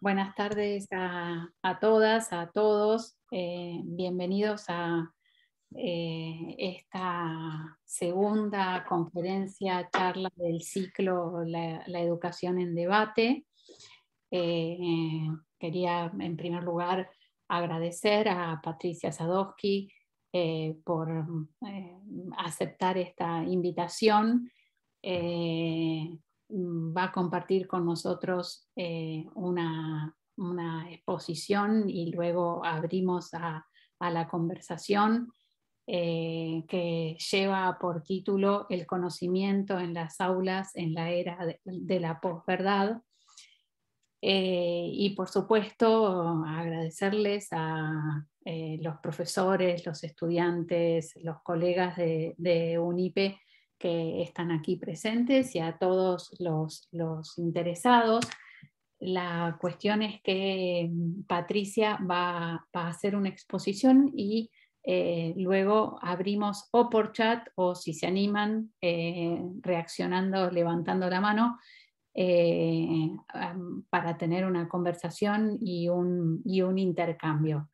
buenas tardes a, todas, a todos. Eh, bienvenidos a eh, esta segunda conferencia, charla del ciclo La, educación en debate. Eh, quería en primer lugar agradecer a Patricia Sadowski por aceptar esta invitación va a compartir con nosotros eh, una, exposición y luego abrimos a, la conversación eh, que lleva por título El conocimiento en las aulas en la era de, la posverdad. Eh, y por supuesto agradecerles a los profesores, los estudiantes, los colegas de UNIPE que están aquí presentes y a todos los, interesados. La cuestión es que mm, Patricia va, a hacer una exposición y eh, luego abrimos o por chat o si se animan eh, reaccionando, levantando la mano eh, para tener una conversación y un, un intercambio.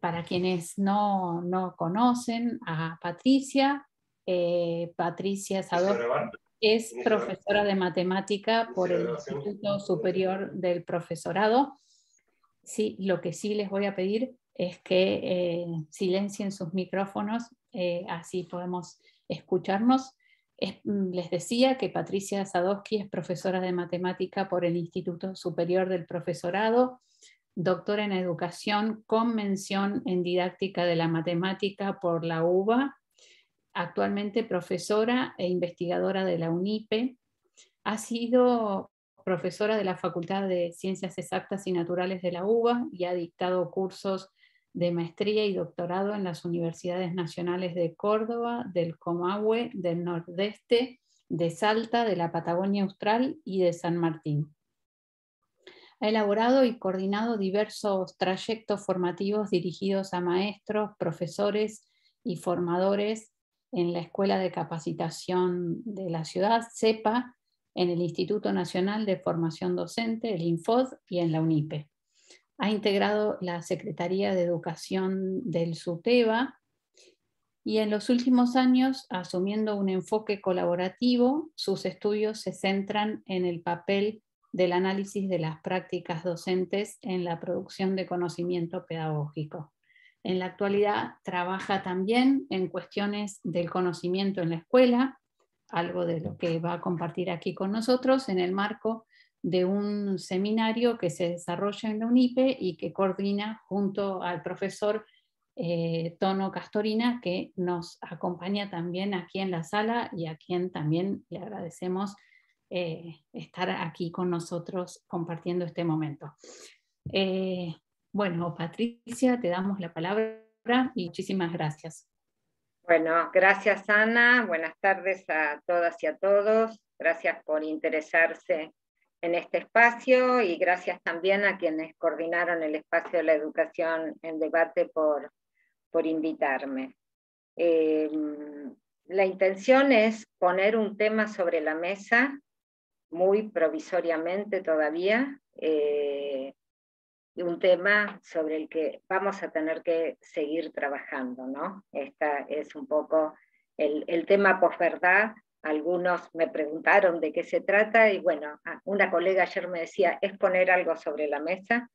para quienes no, no conocen a Patricia, eh, Patricia Sador es profesora de matemática por el Instituto Superior del Profesorado. Sí, lo que sí les voy a pedir es que eh, silencien sus micrófonos, eh, así podemos escucharnos. Mm, les decía que Patricia Sadowski es profesora de matemática por el Instituto Superior del Profesorado, doctora en educación con mención en didáctica de la matemática por la UBA actualmente profesora e investigadora de la UNIPE. Ha sido profesora de la Facultad de Ciencias Exactas y Naturales de la UBA y ha dictado cursos de maestría y doctorado en las universidades nacionales de Córdoba, del Comahue, del Nordeste, de Salta, de la Patagonia Austral y de San Martín. Ha elaborado y coordinado diversos trayectos formativos dirigidos a maestros, profesores y formadores en la Escuela de Capacitación de la Ciudad, CEPA, en el Instituto Nacional de Formación Docente, el INFOD, y en la UNIPE. Ha integrado la Secretaría de Educación del SUTEBA y en los últimos años, asumiendo un enfoque colaborativo, sus estudios se centran en el papel del análisis de las prácticas docentes en la producción de conocimiento pedagógico. En la actualidad trabaja también en cuestiones del conocimiento en la escuela, algo de lo que va a compartir aquí con nosotros en el marco de un seminario que se desarrolla en la UNIPE y que coordina junto al profesor eh, Tono Castorina, que nos acompaña también aquí en la sala y a quien también le agradecemos eh, estar aquí con nosotros compartiendo este momento. Eh, bueno, Patricia, te damos la palabra y muchísimas gracias. Bueno, gracias Ana, buenas tardes a todas y a todos, gracias por interesarse en este espacio y gracias también a quienes coordinaron el espacio de la educación en debate por, por invitarme. Eh, la intención es poner un tema sobre la mesa, muy provisoriamente todavía, eh, un tema sobre el que vamos a tener que seguir trabajando, ¿no? Esta es un poco el, el tema posverdad. Algunos me preguntaron de qué se trata y bueno, una colega ayer me decía, es poner algo sobre la mesa.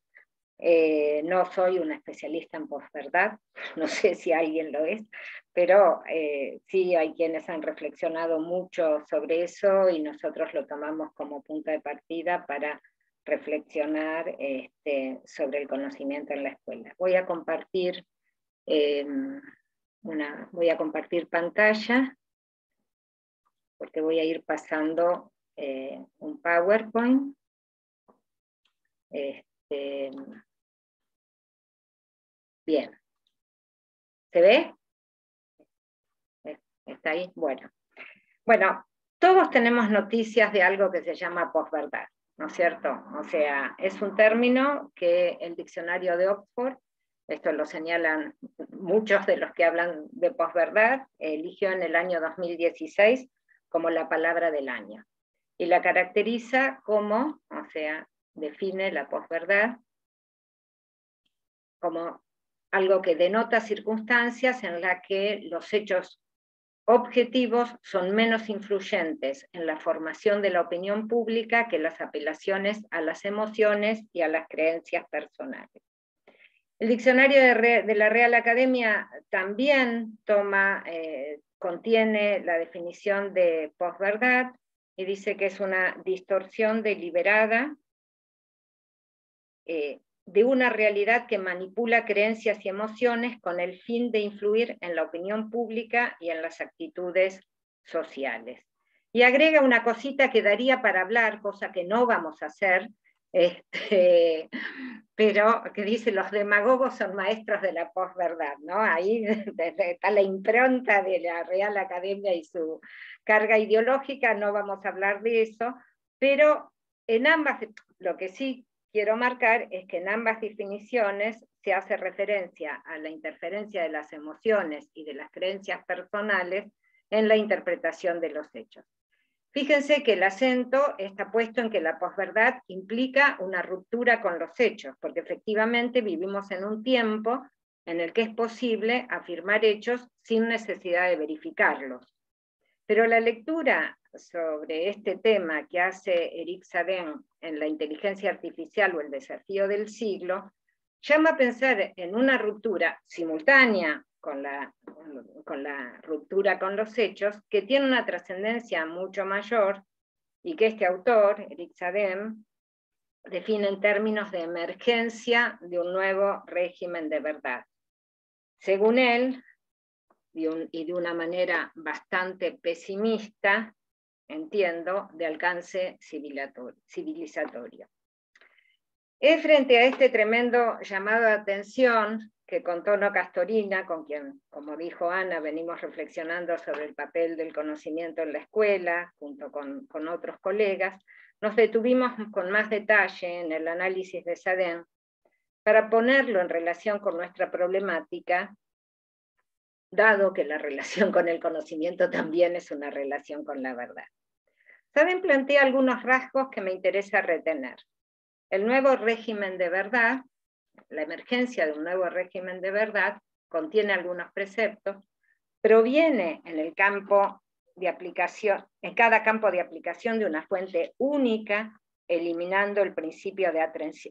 Eh, no soy una especialista en posverdad, no sé si alguien lo es, pero eh, sí hay quienes han reflexionado mucho sobre eso y nosotros lo tomamos como punto de partida para reflexionar este, sobre el conocimiento en la escuela. Voy a compartir, em, una, voy a compartir pantalla porque voy a ir pasando eh, un PowerPoint. Este, bien. ¿Se ve? ¿Está ahí? Bueno. Bueno, todos tenemos noticias de algo que se llama posverdad. ¿No es cierto? O sea, es un término que el diccionario de Oxford, esto lo señalan muchos de los que hablan de posverdad, eligió en el año 2016 como la palabra del año. Y la caracteriza como, o sea, define la posverdad como algo que denota circunstancias en las que los hechos objetivos son menos influyentes en la formación de la opinión pública que las apelaciones a las emociones y a las creencias personales. El diccionario de, la Real Academia también toma, eh, contiene la definición de posverdad y dice que es una distorsión deliberada eh, de una realidad que manipula creencias y emociones con el fin de influir en la opinión pública y en las actitudes sociales. Y agrega una cosita que daría para hablar, cosa que no vamos a hacer, este, pero que dice los demagogos son maestros de la posverdad, ¿no? Ahí está la impronta de la Real Academia y su carga ideológica, no vamos a hablar de eso, pero en ambas, lo que sí quiero marcar es que en ambas definiciones se hace referencia a la interferencia de las emociones y de las creencias personales en la interpretación de los hechos. Fíjense que el acento está puesto en que la posverdad implica una ruptura con los hechos, porque efectivamente vivimos en un tiempo en el que es posible afirmar hechos sin necesidad de verificarlos. Pero la lectura sobre este tema que hace Eric Sadin en la inteligencia artificial o el desafío del siglo, llama a pensar en una ruptura simultánea con la, con la ruptura con los hechos, que tiene una trascendencia mucho mayor y que este autor, Eric Sadem, define en términos de emergencia de un nuevo régimen de verdad. Según él, y de una manera bastante pesimista, entiendo, de alcance civilizatorio. Es frente a este tremendo llamado de atención que con tono Castorina, con quien, como dijo Ana, venimos reflexionando sobre el papel del conocimiento en la escuela, junto con, con otros colegas, nos detuvimos con más detalle en el análisis de Sadén para ponerlo en relación con nuestra problemática, dado que la relación con el conocimiento también es una relación con la verdad. Saben, plantea algunos rasgos que me interesa retener. El nuevo régimen de verdad, la emergencia de un nuevo régimen de verdad, contiene algunos preceptos, proviene en el campo de aplicación, en cada campo de aplicación de una fuente única, eliminando el principio de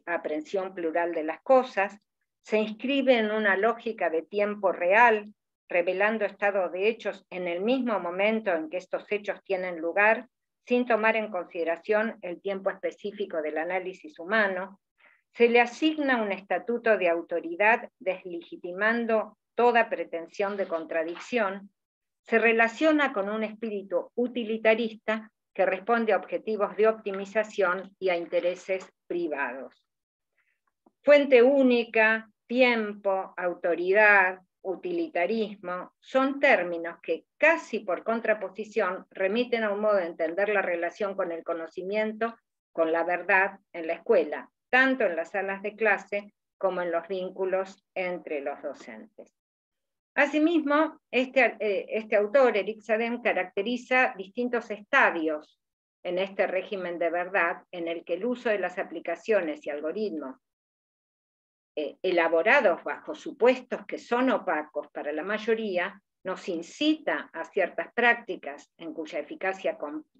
aprehensión plural de las cosas, se inscribe en una lógica de tiempo real, revelando estado de hechos en el mismo momento en que estos hechos tienen lugar sin tomar en consideración el tiempo específico del análisis humano, se le asigna un estatuto de autoridad deslegitimando toda pretensión de contradicción, se relaciona con un espíritu utilitarista que responde a objetivos de optimización y a intereses privados. Fuente única, tiempo, autoridad, utilitarismo, son términos que casi por contraposición remiten a un modo de entender la relación con el conocimiento, con la verdad en la escuela, tanto en las salas de clase como en los vínculos entre los docentes. Asimismo, este, eh, este autor, Eric Sadem, caracteriza distintos estadios en este régimen de verdad en el que el uso de las aplicaciones y algoritmos eh, elaborados bajo supuestos que son opacos para la mayoría, nos incita a ciertas prácticas en cuya eficacia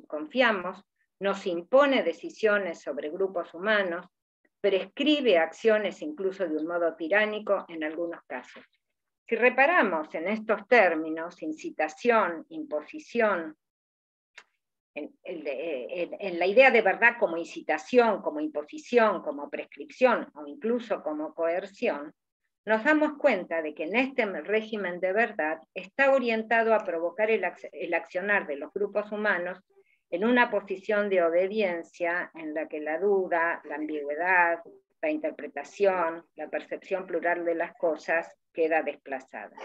confiamos, nos impone decisiones sobre grupos humanos, prescribe acciones incluso de un modo tiránico en algunos casos. Si reparamos en estos términos, incitación, imposición, en, la idea de verdad como incitación, como imposición, como prescripción o incluso como coerción, nos damos cuenta de que en este régimen de verdad está orientado a provocar el, el accionar de los grupos humanos en una posición de obediencia en la que la duda, la ambigüedad, la interpretación, la percepción plural de las cosas queda desplazada.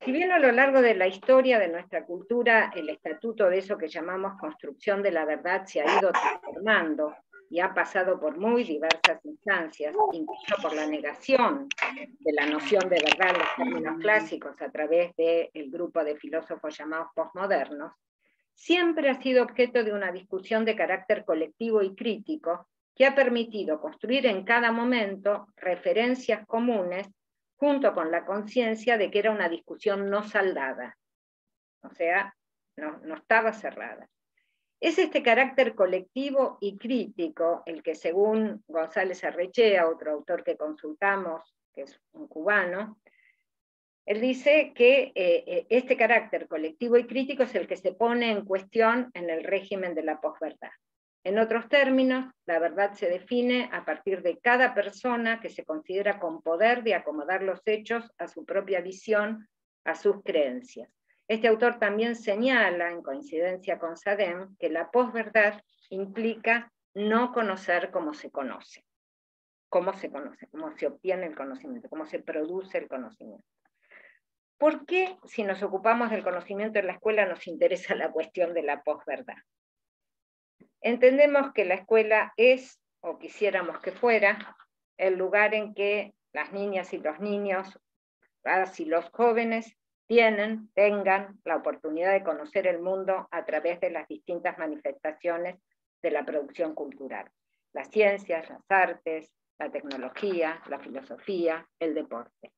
Si bien a lo largo de la historia de nuestra cultura el estatuto de eso que llamamos construcción de la verdad se ha ido transformando y ha pasado por muy diversas instancias, incluso por la negación de la noción de verdad en los términos clásicos a través del grupo de filósofos llamados postmodernos, siempre ha sido objeto de una discusión de carácter colectivo y crítico que ha permitido construir en cada momento referencias comunes junto con la conciencia de que era una discusión no saldada, o sea, no, estaba cerrada. Es este carácter colectivo y crítico el que, según González Arrechea, otro autor que consultamos, que es un cubano, él dice que eh, eh, este carácter colectivo y crítico es el que se pone en cuestión en el régimen de la posverdad. En otros términos, la verdad se define a partir de cada persona que se considera con poder de acomodar los hechos a su propia visión, a sus creencias. Este autor también señala, en coincidencia con Sadem, que la posverdad implica no conocer cómo se conoce. Cómo se conoce, cómo se obtiene el conocimiento, cómo se produce el conocimiento. ¿Por qué, si nos ocupamos del conocimiento en la escuela, nos interesa la cuestión de la posverdad? Entendemos que la escuela es, o quisiéramos que fuera, el lugar en que las niñas y los niños, las los jóvenes tienen, tengan la oportunidad de conocer el mundo a través de las distintas manifestaciones de la producción cultural. Las ciencias, las artes, la tecnología, la filosofía, el deporte.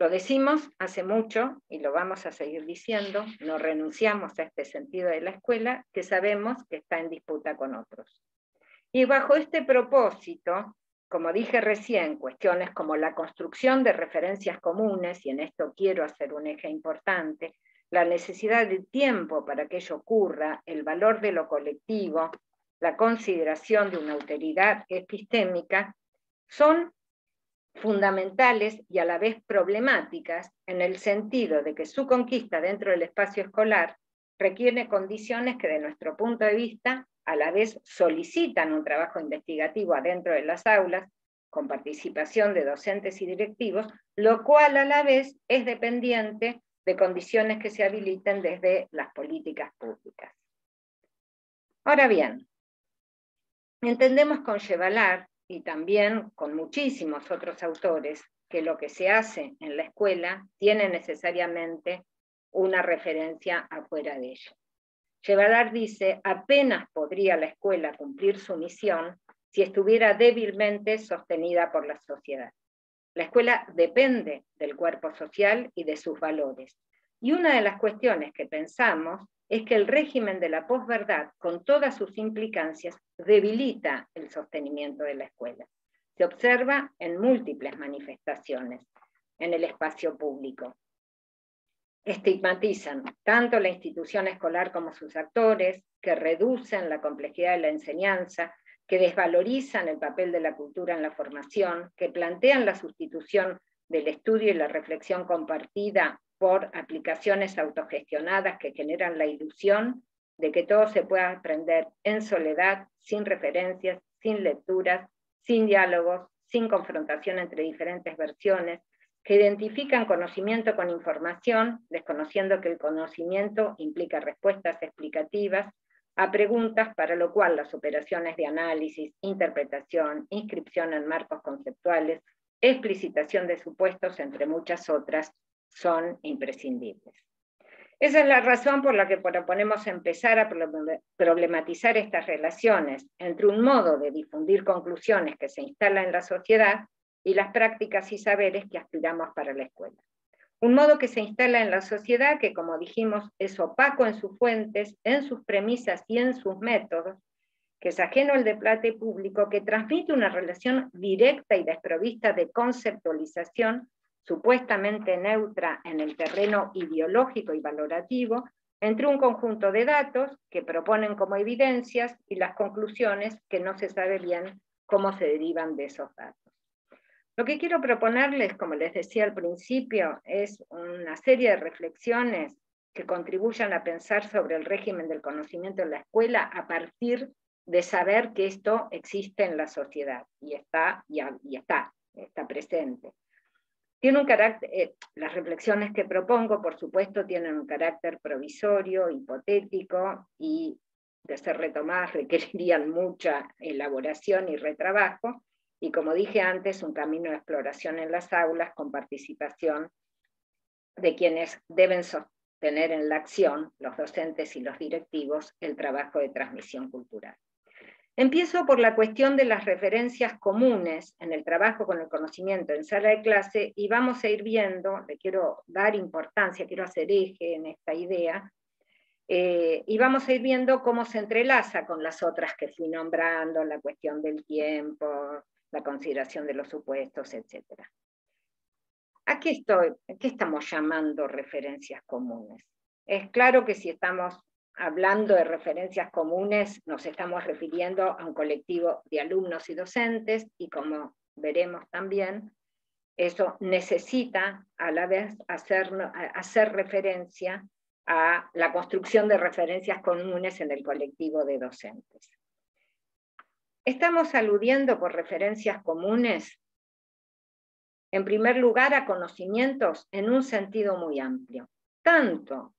Lo decimos hace mucho y lo vamos a seguir diciendo, no renunciamos a este sentido de la escuela que sabemos que está en disputa con otros. Y bajo este propósito, como dije recién, cuestiones como la construcción de referencias comunes, y en esto quiero hacer un eje importante, la necesidad de tiempo para que ello ocurra, el valor de lo colectivo, la consideración de una autoridad epistémica, son fundamentales y a la vez problemáticas en el sentido de que su conquista dentro del espacio escolar requiere condiciones que de nuestro punto de vista a la vez solicitan un trabajo investigativo adentro de las aulas con participación de docentes y directivos, lo cual a la vez es dependiente de condiciones que se habiliten desde las políticas públicas. Ahora bien, entendemos con Chevalar y también con muchísimos otros autores, que lo que se hace en la escuela tiene necesariamente una referencia afuera de ella. Chevalier dice, apenas podría la escuela cumplir su misión si estuviera débilmente sostenida por la sociedad. La escuela depende del cuerpo social y de sus valores. Y una de las cuestiones que pensamos es que el régimen de la posverdad, con todas sus implicancias, debilita el sostenimiento de la escuela. Se observa en múltiples manifestaciones en el espacio público. Estigmatizan tanto la institución escolar como sus actores, que reducen la complejidad de la enseñanza, que desvalorizan el papel de la cultura en la formación, que plantean la sustitución del estudio y la reflexión compartida por aplicaciones autogestionadas que generan la ilusión de que todo se pueda aprender en soledad, sin referencias, sin lecturas, sin diálogos, sin confrontación entre diferentes versiones, que identifican conocimiento con información, desconociendo que el conocimiento implica respuestas explicativas a preguntas para lo cual las operaciones de análisis, interpretación, inscripción en marcos conceptuales, explicitación de supuestos, entre muchas otras, son imprescindibles. Esa es la razón por la que proponemos empezar a problematizar estas relaciones entre un modo de difundir conclusiones que se instala en la sociedad y las prácticas y saberes que aspiramos para la escuela. Un modo que se instala en la sociedad que, como dijimos, es opaco en sus fuentes, en sus premisas y en sus métodos, que es ajeno al plate público, que transmite una relación directa y desprovista de conceptualización supuestamente neutra en el terreno ideológico y valorativo, entre un conjunto de datos que proponen como evidencias y las conclusiones que no se sabe bien cómo se derivan de esos datos. Lo que quiero proponerles, como les decía al principio, es una serie de reflexiones que contribuyan a pensar sobre el régimen del conocimiento en la escuela a partir de saber que esto existe en la sociedad y está, y está, está presente. Tiene un carácter, eh, las reflexiones que propongo, por supuesto, tienen un carácter provisorio, hipotético y de ser retomadas requerirían mucha elaboración y retrabajo. Y como dije antes, un camino de exploración en las aulas con participación de quienes deben sostener en la acción, los docentes y los directivos, el trabajo de transmisión cultural. Empiezo por la cuestión de las referencias comunes en el trabajo con el conocimiento en sala de clase y vamos a ir viendo, le quiero dar importancia, quiero hacer eje en esta idea, eh, y vamos a ir viendo cómo se entrelaza con las otras que fui nombrando, la cuestión del tiempo, la consideración de los supuestos, etc. ¿A estoy, qué estamos llamando referencias comunes? Es claro que si estamos hablando de referencias comunes, nos estamos refiriendo a un colectivo de alumnos y docentes, y como veremos también, eso necesita a la vez hacer, hacer referencia a la construcción de referencias comunes en el colectivo de docentes. Estamos aludiendo por referencias comunes, en primer lugar, a conocimientos en un sentido muy amplio, tanto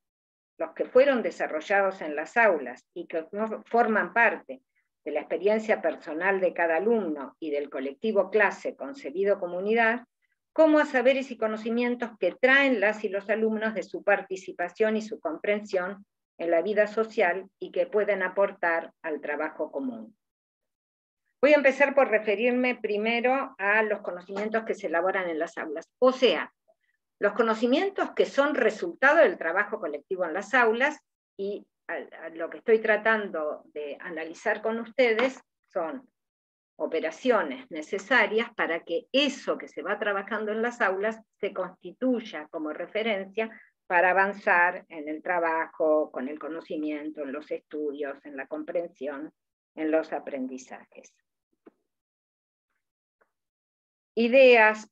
los que fueron desarrollados en las aulas y que forman parte de la experiencia personal de cada alumno y del colectivo clase concebido comunidad, como a saberes y conocimientos que traen las y los alumnos de su participación y su comprensión en la vida social y que pueden aportar al trabajo común. Voy a empezar por referirme primero a los conocimientos que se elaboran en las aulas, o sea, los conocimientos que son resultado del trabajo colectivo en las aulas y lo que estoy tratando de analizar con ustedes son operaciones necesarias para que eso que se va trabajando en las aulas se constituya como referencia para avanzar en el trabajo, con el conocimiento, en los estudios, en la comprensión, en los aprendizajes. Ideas.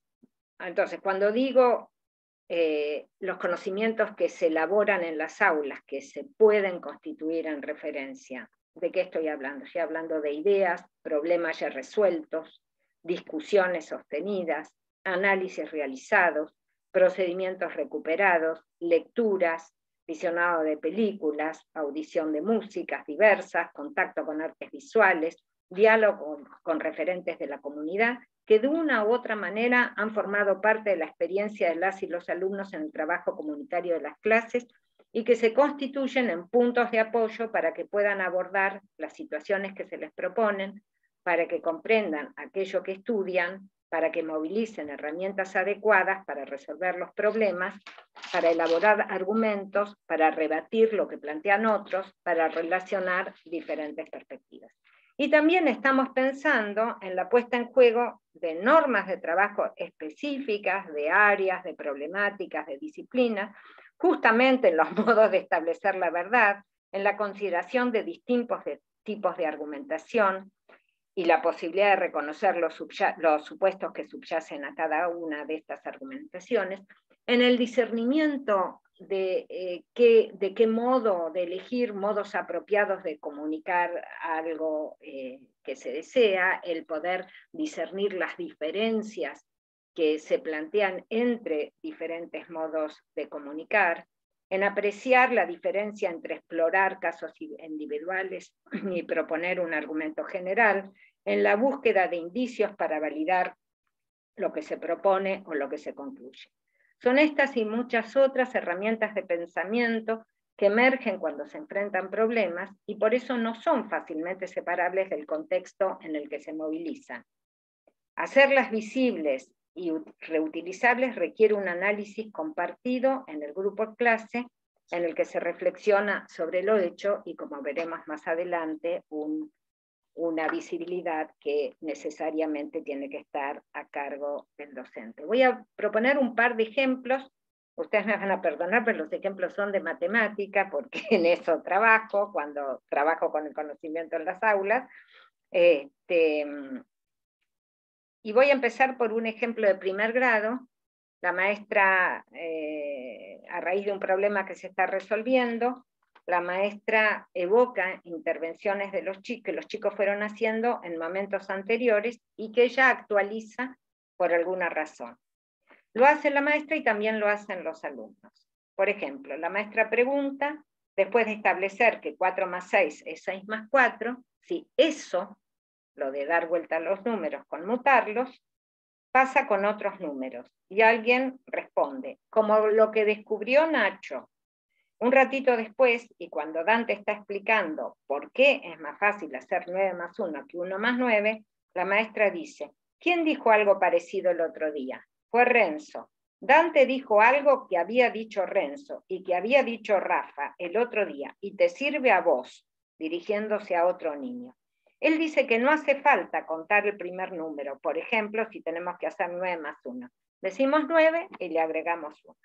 Entonces, cuando digo eh, los conocimientos que se elaboran en las aulas, que se pueden constituir en referencia. ¿De qué estoy hablando? Estoy hablando de ideas, problemas ya resueltos, discusiones sostenidas, análisis realizados, procedimientos recuperados, lecturas, visionado de películas, audición de músicas diversas, contacto con artes visuales, diálogo con referentes de la comunidad que de una u otra manera han formado parte de la experiencia de las y los alumnos en el trabajo comunitario de las clases y que se constituyen en puntos de apoyo para que puedan abordar las situaciones que se les proponen, para que comprendan aquello que estudian, para que movilicen herramientas adecuadas para resolver los problemas, para elaborar argumentos, para rebatir lo que plantean otros, para relacionar diferentes perspectivas. Y también estamos pensando en la puesta en juego de normas de trabajo específicas, de áreas, de problemáticas, de disciplinas, justamente en los modos de establecer la verdad, en la consideración de distintos tipos de argumentación y la posibilidad de reconocer los, supuestos que subyacen a cada una de estas argumentaciones, en el discernimiento de, eh, qué, de qué modo, de elegir modos apropiados de comunicar algo eh, que se desea, el poder discernir las diferencias que se plantean entre diferentes modos de comunicar, en apreciar la diferencia entre explorar casos individuales y proponer un argumento general, en la búsqueda de indicios para validar lo que se propone o lo que se concluye. Son estas y muchas otras herramientas de pensamiento que emergen cuando se enfrentan problemas y por eso no son fácilmente separables del contexto en el que se movilizan. Hacerlas visibles y reutilizables requiere un análisis compartido en el grupo clase en el que se reflexiona sobre lo hecho y, como veremos más adelante, un una visibilidad que necesariamente tiene que estar a cargo del docente. Voy a proponer un par de ejemplos, ustedes me van a perdonar, pero los ejemplos son de matemática, porque en eso trabajo, cuando trabajo con el conocimiento en las aulas. Este, y voy a empezar por un ejemplo de primer grado. La maestra, eh, a raíz de un problema que se está resolviendo, la maestra evoca intervenciones de los chicos, que los chicos fueron haciendo en momentos anteriores y que ella actualiza por alguna razón. Lo hace la maestra y también lo hacen los alumnos. Por ejemplo, la maestra pregunta, después de establecer que 4 más 6 es 6 más 4, si eso, lo de dar vuelta a los números, conmutarlos, pasa con otros números. Y alguien responde, como lo que descubrió Nacho, un ratito después, y cuando Dante está explicando por qué es más fácil hacer 9 más 1 que 1 más 9, la maestra dice, ¿quién dijo algo parecido el otro día? Fue Renzo. Dante dijo algo que había dicho Renzo y que había dicho Rafa el otro día, y te sirve a vos, dirigiéndose a otro niño. Él dice que no hace falta contar el primer número, por ejemplo, si tenemos que hacer 9 más 1. Decimos 9 y le agregamos 1.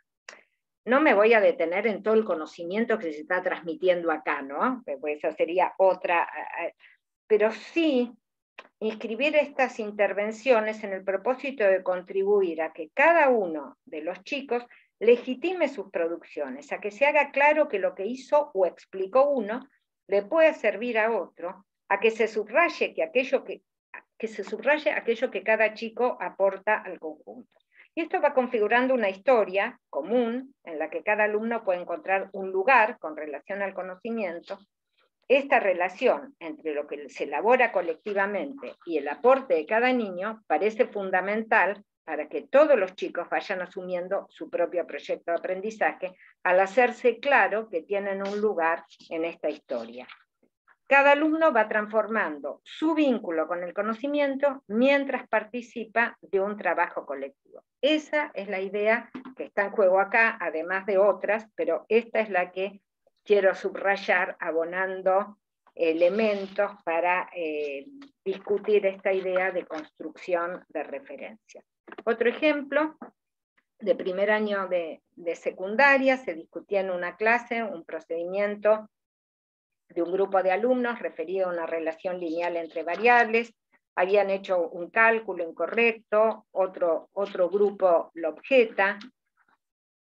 No me voy a detener en todo el conocimiento que se está transmitiendo acá, ¿no? Pues eso sería otra, pero sí inscribir estas intervenciones en el propósito de contribuir a que cada uno de los chicos legitime sus producciones, a que se haga claro que lo que hizo o explicó uno le puede servir a otro, a que se subraye que aquello que, que se subraye aquello que cada chico aporta al conjunto. Y esto va configurando una historia común en la que cada alumno puede encontrar un lugar con relación al conocimiento. Esta relación entre lo que se elabora colectivamente y el aporte de cada niño parece fundamental para que todos los chicos vayan asumiendo su propio proyecto de aprendizaje al hacerse claro que tienen un lugar en esta historia. Cada alumno va transformando su vínculo con el conocimiento mientras participa de un trabajo colectivo. Esa es la idea que está en juego acá, además de otras, pero esta es la que quiero subrayar abonando elementos para eh, discutir esta idea de construcción de referencia. Otro ejemplo, de primer año de secundaria, se discutía en una clase un procedimiento de un grupo de alumnos referido a una relación lineal entre variables, habían hecho un cálculo incorrecto, otro, otro grupo lo objeta.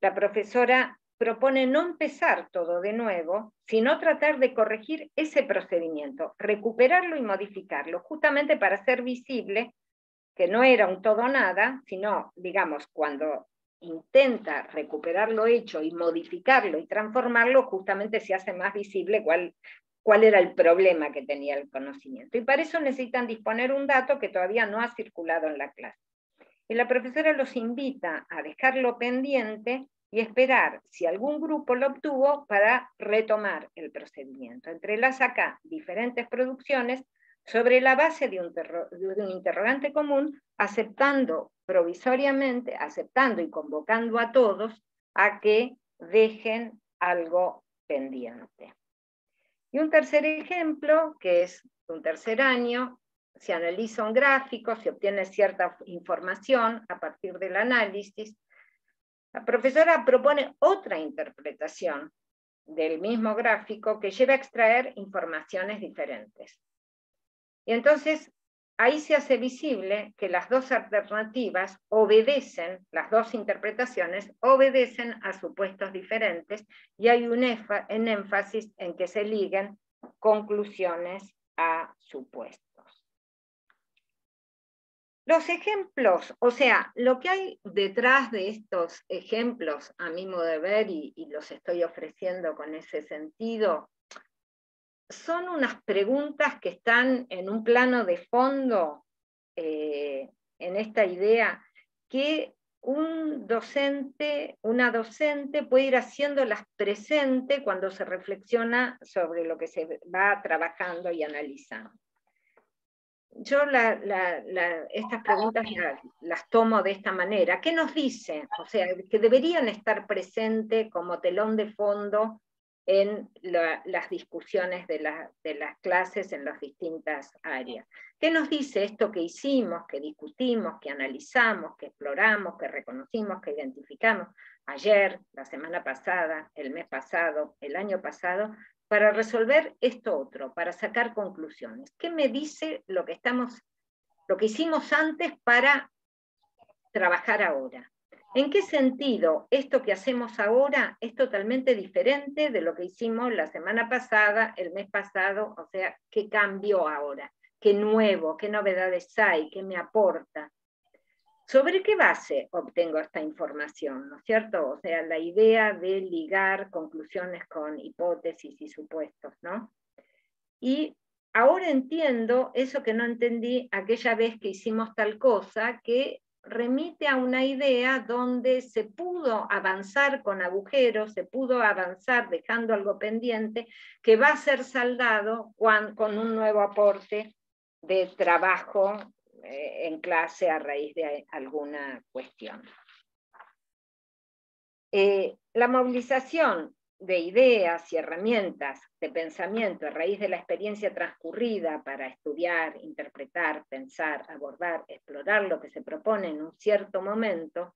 La profesora propone no empezar todo de nuevo, sino tratar de corregir ese procedimiento, recuperarlo y modificarlo, justamente para hacer visible que no era un todo nada, sino, digamos, cuando intenta recuperar lo hecho y modificarlo y transformarlo, justamente se hace más visible cuál, cuál era el problema que tenía el conocimiento. Y para eso necesitan disponer un dato que todavía no ha circulado en la clase. Y la profesora los invita a dejarlo pendiente y esperar si algún grupo lo obtuvo para retomar el procedimiento. Entre las acá diferentes producciones sobre la base de un interrogante común, aceptando provisoriamente, aceptando y convocando a todos a que dejen algo pendiente. Y un tercer ejemplo, que es un tercer año, se analiza un gráfico, se obtiene cierta información a partir del análisis. La profesora propone otra interpretación del mismo gráfico que lleva a extraer informaciones diferentes. Y entonces ahí se hace visible que las dos alternativas obedecen, las dos interpretaciones obedecen a supuestos diferentes y hay un énfasis en que se liguen conclusiones a supuestos. Los ejemplos, o sea, lo que hay detrás de estos ejemplos, a mi modo de ver, y, y los estoy ofreciendo con ese sentido, son unas preguntas que están en un plano de fondo eh, en esta idea que un docente, una docente puede ir haciéndolas presente cuando se reflexiona sobre lo que se va trabajando y analizando. Yo estas preguntas las tomo de esta manera. ¿Qué nos dice? O sea, que deberían estar presentes como telón de fondo en las discusiones de, las clases en las distintas áreas. ¿Qué nos dice esto que hicimos, que discutimos, que analizamos, que exploramos, que reconocimos, que identificamos ayer, la semana pasada, el mes pasado, el año pasado, para resolver esto otro, para sacar conclusiones? ¿Qué me dice lo que, estamos, lo que hicimos antes para trabajar ahora? ¿En qué sentido esto que hacemos ahora es totalmente diferente de lo que hicimos la semana pasada, el mes pasado? O sea, ¿qué cambió ahora? ¿Qué nuevo? ¿Qué novedades hay? ¿Qué me aporta? ¿Sobre qué base obtengo esta información? ¿No es cierto? O sea, la idea de ligar conclusiones con hipótesis y supuestos, ¿no? Y ahora entiendo eso que no entendí aquella vez que hicimos tal cosa, que remite a una idea donde se pudo avanzar con agujeros, se pudo avanzar dejando algo pendiente, que va a ser saldado con un nuevo aporte de trabajo eh, en clase a raíz de alguna cuestión. Eh, la movilización de ideas y herramientas de pensamiento a raíz de la experiencia transcurrida para estudiar, interpretar, pensar, abordar, explorar lo que se propone en un cierto momento,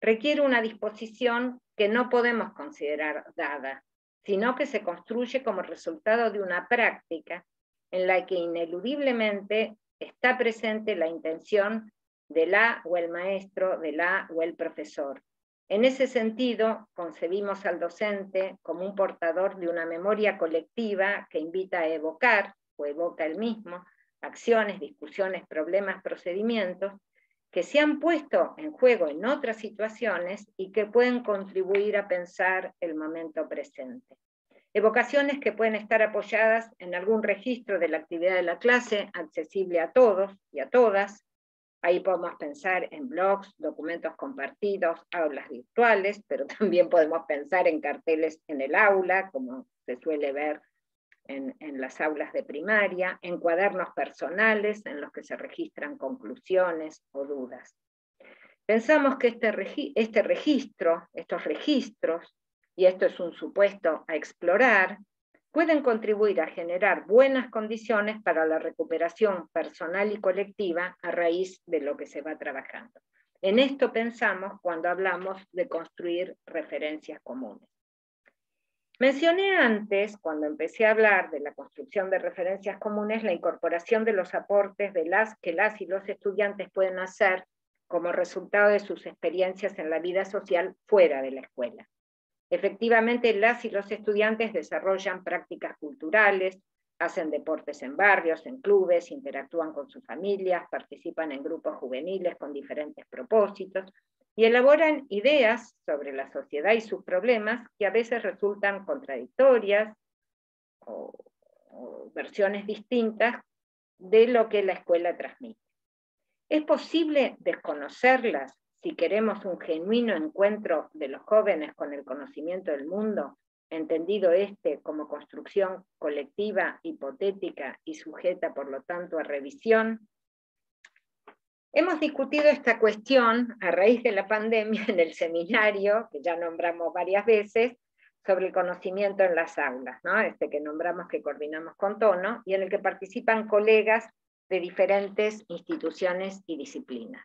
requiere una disposición que no podemos considerar dada, sino que se construye como resultado de una práctica en la que ineludiblemente está presente la intención de la o el maestro, de la o el profesor, en ese sentido, concebimos al docente como un portador de una memoria colectiva que invita a evocar, o evoca el mismo, acciones, discusiones, problemas, procedimientos, que se han puesto en juego en otras situaciones y que pueden contribuir a pensar el momento presente. Evocaciones que pueden estar apoyadas en algún registro de la actividad de la clase, accesible a todos y a todas, Ahí podemos pensar en blogs, documentos compartidos, aulas virtuales, pero también podemos pensar en carteles en el aula, como se suele ver en, las aulas de primaria, en cuadernos personales en los que se registran conclusiones o dudas. Pensamos que este, este registro, estos registros, y esto es un supuesto a explorar, pueden contribuir a generar buenas condiciones para la recuperación personal y colectiva a raíz de lo que se va trabajando. En esto pensamos cuando hablamos de construir referencias comunes. Mencioné antes, cuando empecé a hablar de la construcción de referencias comunes, la incorporación de los aportes de las que las y los estudiantes pueden hacer como resultado de sus experiencias en la vida social fuera de la escuela. Efectivamente, las y los estudiantes desarrollan prácticas culturales, hacen deportes en barrios, en clubes, interactúan con sus familias, participan en grupos juveniles con diferentes propósitos y elaboran ideas sobre la sociedad y sus problemas que a veces resultan contradictorias o, versiones distintas de lo que la escuela transmite. ¿Es posible desconocerlas si queremos un genuino encuentro de los jóvenes con el conocimiento del mundo, entendido este como construcción colectiva, hipotética y sujeta, por lo tanto, a revisión. Hemos discutido esta cuestión a raíz de la pandemia en el seminario, que ya nombramos varias veces, sobre el conocimiento en las aulas, ¿no? este que nombramos que coordinamos con Tono, y en el que participan colegas de diferentes instituciones y disciplinas.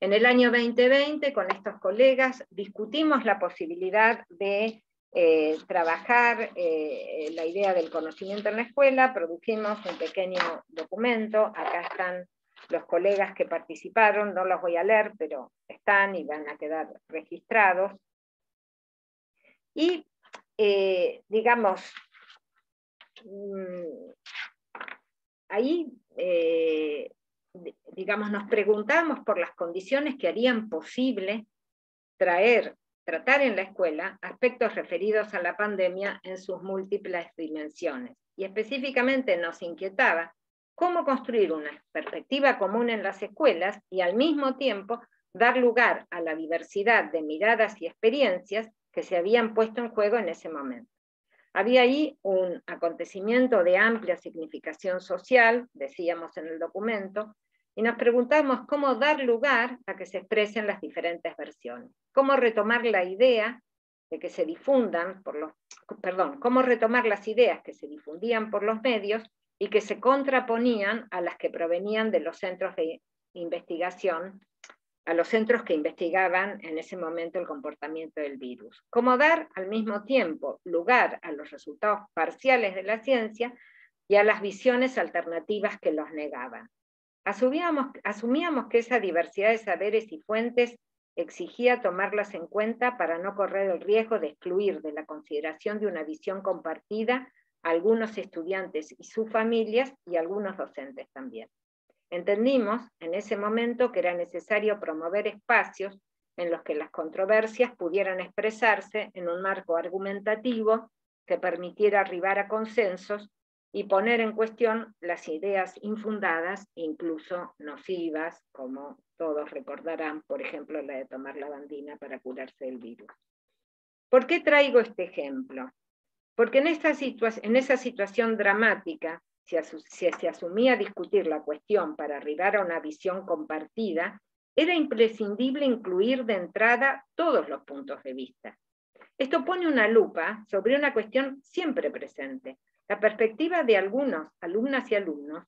En el año 2020, con estos colegas, discutimos la posibilidad de eh, trabajar eh, la idea del conocimiento en la escuela, produjimos un pequeño documento, acá están los colegas que participaron, no los voy a leer, pero están y van a quedar registrados. Y, eh, digamos, mm, ahí digamos, nos preguntamos por las condiciones que harían posible traer, tratar en la escuela aspectos referidos a la pandemia en sus múltiples dimensiones. Y específicamente nos inquietaba cómo construir una perspectiva común en las escuelas y al mismo tiempo dar lugar a la diversidad de miradas y experiencias que se habían puesto en juego en ese momento. Había ahí un acontecimiento de amplia significación social, decíamos en el documento, y nos preguntamos cómo dar lugar a que se expresen las diferentes versiones, cómo retomar la idea de que se difundan por los, perdón, cómo retomar las ideas que se difundían por los medios y que se contraponían a las que provenían de los centros de investigación, a los centros que investigaban en ese momento el comportamiento del virus. Cómo dar al mismo tiempo lugar a los resultados parciales de la ciencia y a las visiones alternativas que los negaban. Asumíamos, asumíamos que esa diversidad de saberes y fuentes exigía tomarlas en cuenta para no correr el riesgo de excluir de la consideración de una visión compartida a algunos estudiantes y sus familias y algunos docentes también. Entendimos en ese momento que era necesario promover espacios en los que las controversias pudieran expresarse en un marco argumentativo que permitiera arribar a consensos y poner en cuestión las ideas infundadas, incluso nocivas, como todos recordarán, por ejemplo, la de tomar la bandina para curarse del virus. ¿Por qué traigo este ejemplo? Porque en, esta en esa situación dramática, si, se asumía discutir la cuestión para arribar a una visión compartida, era imprescindible incluir de entrada todos los puntos de vista. Esto pone una lupa sobre una cuestión siempre presente, la perspectiva de algunos alumnas y alumnos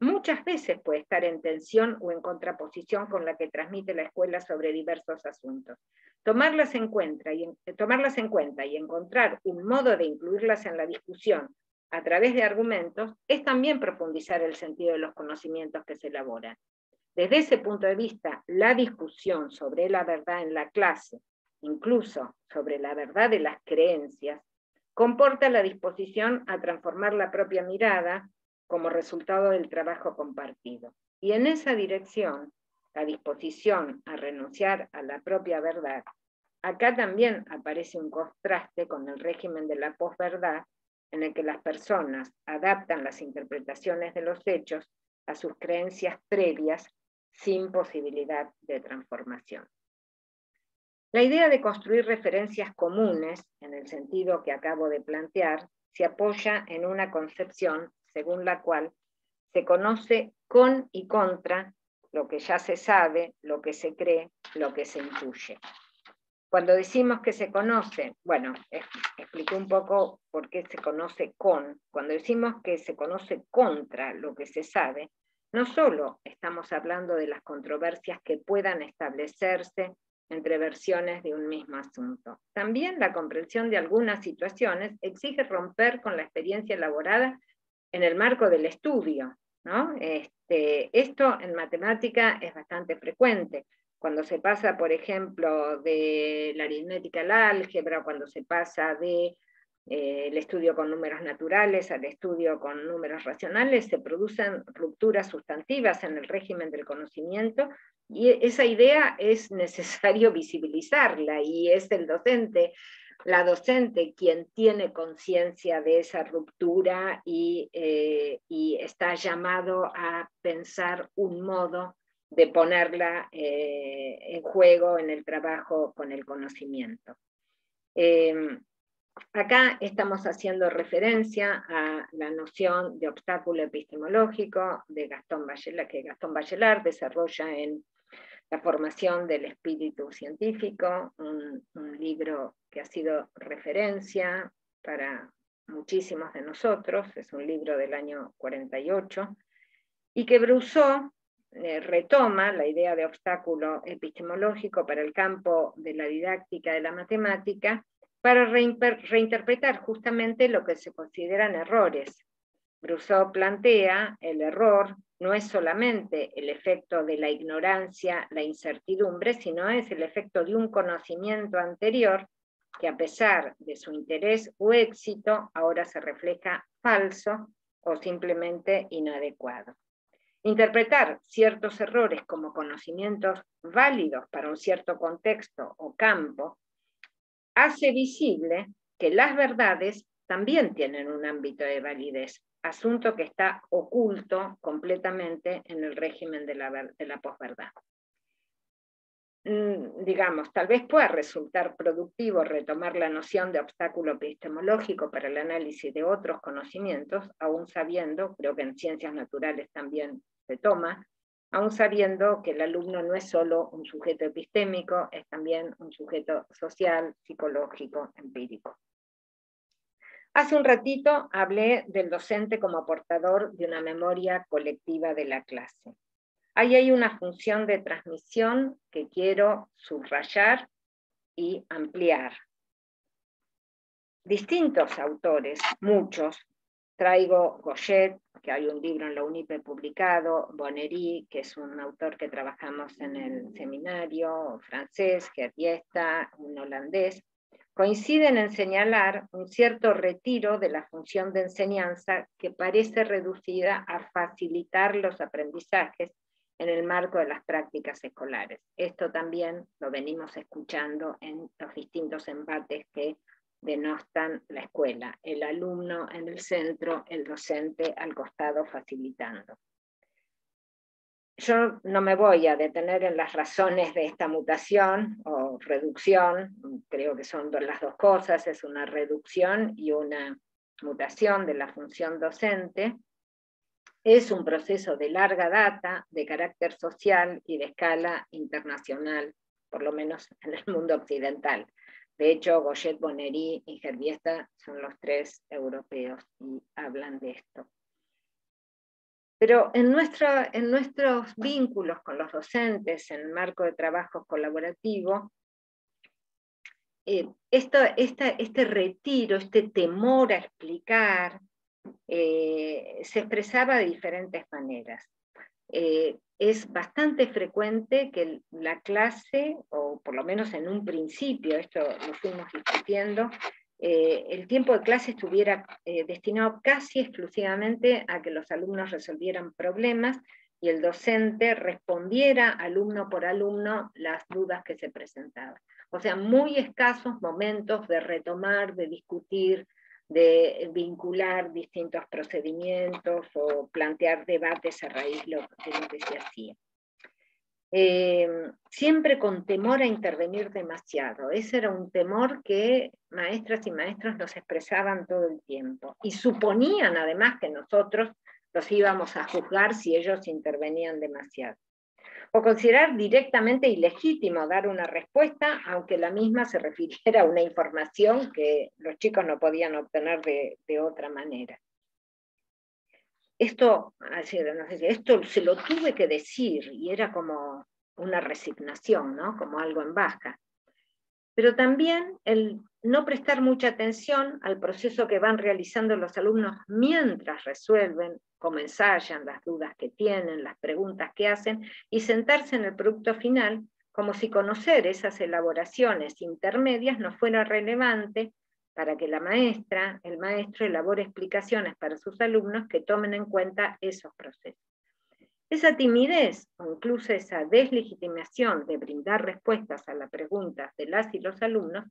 muchas veces puede estar en tensión o en contraposición con la que transmite la escuela sobre diversos asuntos. Tomarlas en cuenta y encontrar un modo de incluirlas en la discusión a través de argumentos es también profundizar el sentido de los conocimientos que se elaboran. Desde ese punto de vista, la discusión sobre la verdad en la clase, incluso sobre la verdad de las creencias, comporta la disposición a transformar la propia mirada como resultado del trabajo compartido. Y en esa dirección, la disposición a renunciar a la propia verdad, acá también aparece un contraste con el régimen de la posverdad, en el que las personas adaptan las interpretaciones de los hechos a sus creencias previas sin posibilidad de transformación. La idea de construir referencias comunes, en el sentido que acabo de plantear, se apoya en una concepción según la cual se conoce con y contra lo que ya se sabe, lo que se cree, lo que se intuye. Cuando decimos que se conoce, bueno, expliqué un poco por qué se conoce con. Cuando decimos que se conoce contra lo que se sabe, no solo estamos hablando de las controversias que puedan establecerse entre versiones de un mismo asunto. También la comprensión de algunas situaciones exige romper con la experiencia elaborada en el marco del estudio. ¿no? Este, esto en matemática es bastante frecuente. Cuando se pasa, por ejemplo, de la aritmética al álgebra, cuando se pasa de eh, estudio con números naturales al estudio con números racionales, se producen rupturas sustantivas en el régimen del conocimiento y esa idea es necesario visibilizarla y es el docente, la docente quien tiene conciencia de esa ruptura y, eh, y, está llamado a pensar un modo de ponerla eh, en juego en el trabajo con el conocimiento. Em, Acá estamos haciendo referencia a la noción de obstáculo epistemológico de Gastón Bachelard, que Gastón Bachelard desarrolla en La formación del espíritu científico, un, libro que ha sido referencia para muchísimos de nosotros, es un libro del año 48, y que Brousseau eh, retoma la idea de obstáculo epistemológico para el campo de la didáctica de la matemática para reinterpretar justamente lo que se consideran errores. Brousseau plantea el error no es solamente el efecto de la ignorancia, la incertidumbre, sino es el efecto de un conocimiento anterior que a pesar de su interés o éxito ahora se refleja falso o simplemente inadecuado. Interpretar ciertos errores como conocimientos válidos para un cierto contexto o campo hace visible que las verdades también tienen un ámbito de validez, asunto que está oculto completamente en el régimen de la, posverdad. Mm, digamos, tal vez pueda resultar productivo retomar la noción de obstáculo epistemológico para el análisis de otros conocimientos, aún sabiendo, creo que en ciencias naturales también se toma, aún sabiendo que el alumno no es solo un sujeto epistémico, es también un sujeto social, psicológico, empírico. Hace un ratito hablé del docente como portador de una memoria colectiva de la clase. Ahí hay una función de transmisión que quiero subrayar y ampliar. Distintos autores, muchos, traigo Gochet, que hay un libro en la UNIPE publicado, Bonnery, que es un autor que trabajamos en el seminario, francés, Gerdiesta, un holandés, coinciden en señalar un cierto retiro de la función de enseñanza que parece reducida a facilitar los aprendizajes en el marco de las prácticas escolares. Esto también lo venimos escuchando en los distintos embates que denostan la escuela, el alumno en el centro, el docente al costado facilitando. Yo no me voy a detener en las razones de esta mutación o reducción, creo que son las dos cosas, es una reducción y una mutación de la función docente. Es un proceso de larga data, de carácter social y de escala internacional, por lo menos en el mundo occidental. De hecho, Gauchet, Bonnery y Gerbiesta son los tres europeos y hablan de esto. Pero en, en nuestros vínculos con los docentes, en el marco de trabajo colaborativo, eh, esto, este retiro, este temor a explicar, eh, se expresaba de diferentes maneras. Eh, es bastante frecuente que la clase, o por lo menos en un principio, esto lo fuimos discutiendo, eh, el tiempo de clase estuviera eh, destinado casi exclusivamente a que los alumnos resolvieran problemas y el docente respondiera alumno por alumno las dudas que se presentaban. O sea, muy escasos momentos de retomar, de discutir, de vincular distintos procedimientos o plantear debates a raíz de lo que se hacía. Eh, siempre con temor a intervenir demasiado. Ese era un temor que maestras y maestros nos expresaban todo el tiempo y suponían además que nosotros los íbamos a juzgar si ellos intervenían demasiado. O considerar directamente ilegítimo dar una respuesta, aunque la misma se refiriera a una información que los chicos no podían obtener de, otra manera esto, esto se lo tuve que decir y era como una resignación, ¿no? como algo en baja. Pero también el no prestar mucha atención al proceso que van realizando los alumnos mientras resuelven, como ensayan las dudas que tienen, las preguntas que hacen, y sentarse en el producto final como si conocer esas elaboraciones intermedias no fuera relevante para que la maestra, el maestro, elabore explicaciones para sus alumnos que tomen en cuenta esos procesos. Esa timidez o incluso esa deslegitimación de brindar respuestas a las preguntas de las y los alumnos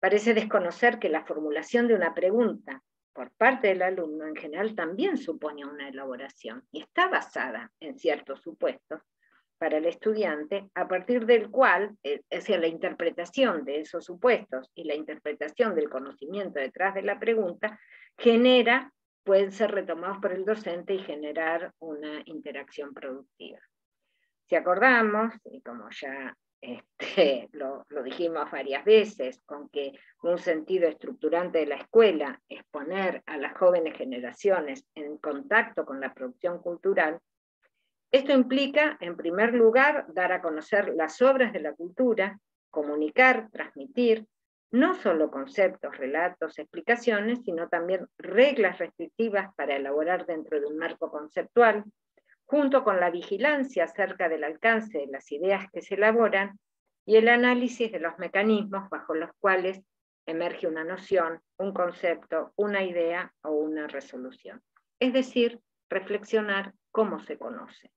parece desconocer que la formulación de una pregunta por parte del alumno en general también supone una elaboración y está basada en ciertos supuestos para el estudiante, a partir del cual, eh, es decir, la interpretación de esos supuestos y la interpretación del conocimiento detrás de la pregunta, genera, pueden ser retomados por el docente y generar una interacción productiva. Si acordamos, y como ya este, lo, lo, dijimos varias veces, con que un sentido estructurante de la escuela es poner a las jóvenes generaciones en contacto con la producción cultural, esto implica, en primer lugar, dar a conocer las obras de la cultura, comunicar, transmitir, no solo conceptos, relatos, explicaciones, sino también reglas restrictivas para elaborar dentro de un marco conceptual, junto con la vigilancia acerca del alcance de las ideas que se elaboran y el análisis de los mecanismos bajo los cuales emerge una noción, un concepto, una idea o una resolución. Es decir, reflexionar cómo se conoce.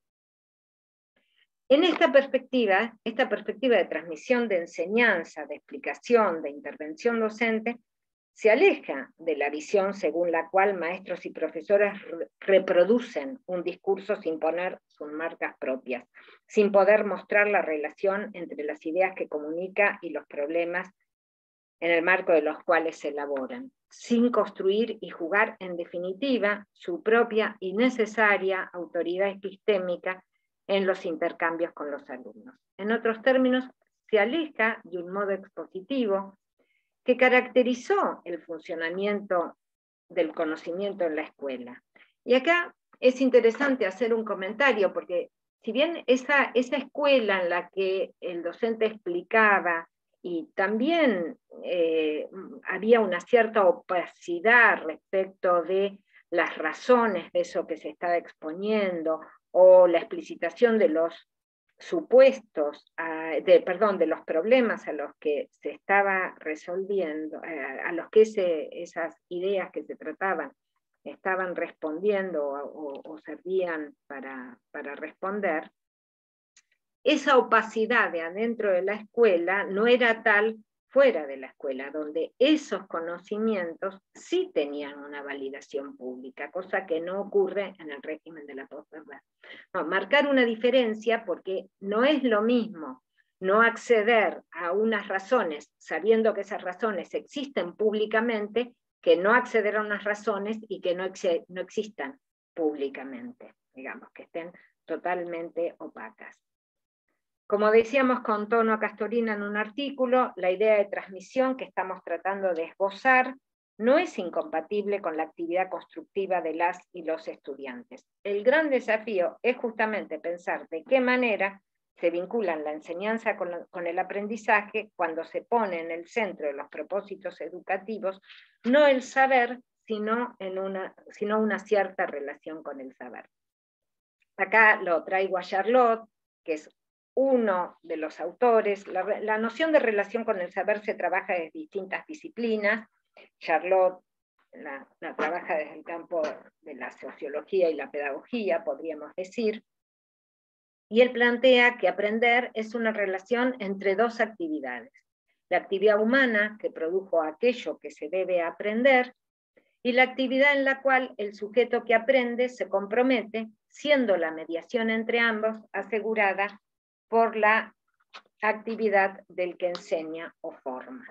En esta perspectiva, esta perspectiva de transmisión de enseñanza, de explicación, de intervención docente, se aleja de la visión según la cual maestros y profesores reproducen un discurso sin poner sus marcas propias, sin poder mostrar la relación entre las ideas que comunica y los problemas en el marco de los cuales se elaboran, sin construir y jugar en definitiva su propia y necesaria autoridad epistémica en los intercambios con los alumnos. En otros términos, se aleja de un modo expositivo que caracterizó el funcionamiento del conocimiento en la escuela. Y acá es interesante hacer un comentario, porque si bien esa, esa escuela en la que el docente explicaba y también eh, había una cierta opacidad respecto de las razones de eso que se estaba exponiendo o la explicitación de los supuestos, de, perdón, de los problemas a los que se estaba resolviendo, eh, a los que esas ideas que se trataban estaban respondiendo o, servían para, para, responder, esa opacidad de adentro de la escuela no era tal fuera de la escuela, donde esos conocimientos sí tenían una validación pública, cosa que no ocurre en el régimen de la posverdad. marcar una diferencia porque no es lo mismo no acceder a unas razones sabiendo que esas razones existen públicamente que no acceder a unas razones y que no, no existan públicamente, digamos, que estén totalmente opacas. Como decíamos con Tono Castorina en un artículo, la idea de transmisión que estamos tratando de esbozar no es incompatible con la actividad constructiva de las y los estudiantes. El gran desafío es justamente pensar de qué manera se vinculan la enseñanza con, el aprendizaje cuando se pone en el centro de los propósitos educativos no el saber, sino, una, sino una cierta relación con el saber. Acá lo traigo a Charlotte, que es uno de los autores. La, noción de relación con el saber se trabaja desde distintas disciplinas. Charlotte la, trabaja desde el campo de la sociología y la pedagogía, podríamos decir. Y él plantea que aprender es una relación entre dos actividades. La actividad humana, que produjo aquello que se debe aprender, y la actividad en la cual el sujeto que aprende se compromete, siendo la mediación entre ambos asegurada por la actividad del que enseña o forma.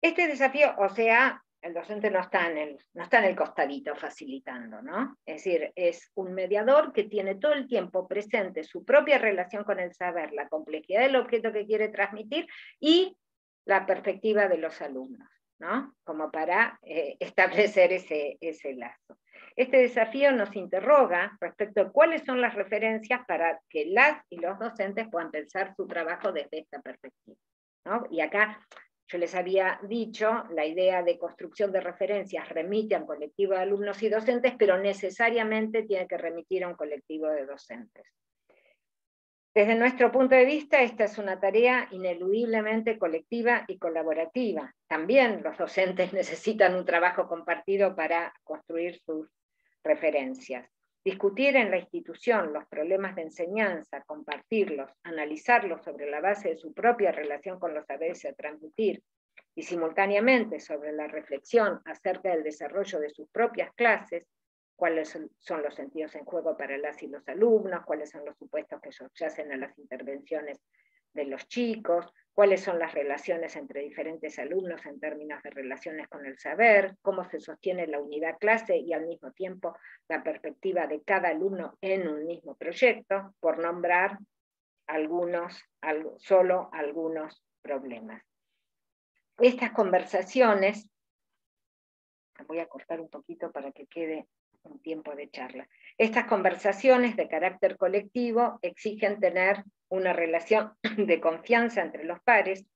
Este desafío, o sea, el docente no está, en el, no está en el costadito facilitando, ¿no? Es decir, es un mediador que tiene todo el tiempo presente su propia relación con el saber, la complejidad del objeto que quiere transmitir y la perspectiva de los alumnos, ¿no? Como para eh, establecer ese, ese lazo. Este desafío nos interroga respecto a cuáles son las referencias para que las y los docentes puedan pensar su trabajo desde esta perspectiva. Y acá yo les había dicho, la idea de construcción de referencias remite a un colectivo de alumnos y docentes, pero necesariamente tiene que remitir a un colectivo de docentes. Desde nuestro punto de vista, esta es una tarea ineludiblemente colectiva y colaborativa. También los docentes necesitan un trabajo compartido para construir sus referencias. Discutir en la institución los problemas de enseñanza, compartirlos, analizarlos sobre la base de su propia relación con los saberes a transmitir y simultáneamente sobre la reflexión acerca del desarrollo de sus propias clases, cuáles son los sentidos en juego para las y los alumnos, cuáles son los supuestos que subyacen a las intervenciones de los chicos, cuáles son las relaciones entre diferentes alumnos en términos de relaciones con el saber, cómo se sostiene la unidad clase y al mismo tiempo la perspectiva de cada alumno en un mismo proyecto, por nombrar algunos, solo algunos problemas. Estas conversaciones, voy a cortar un poquito para que quede un tiempo de charla. Estas conversaciones de carácter colectivo exigen tener una relación de confianza entre los pares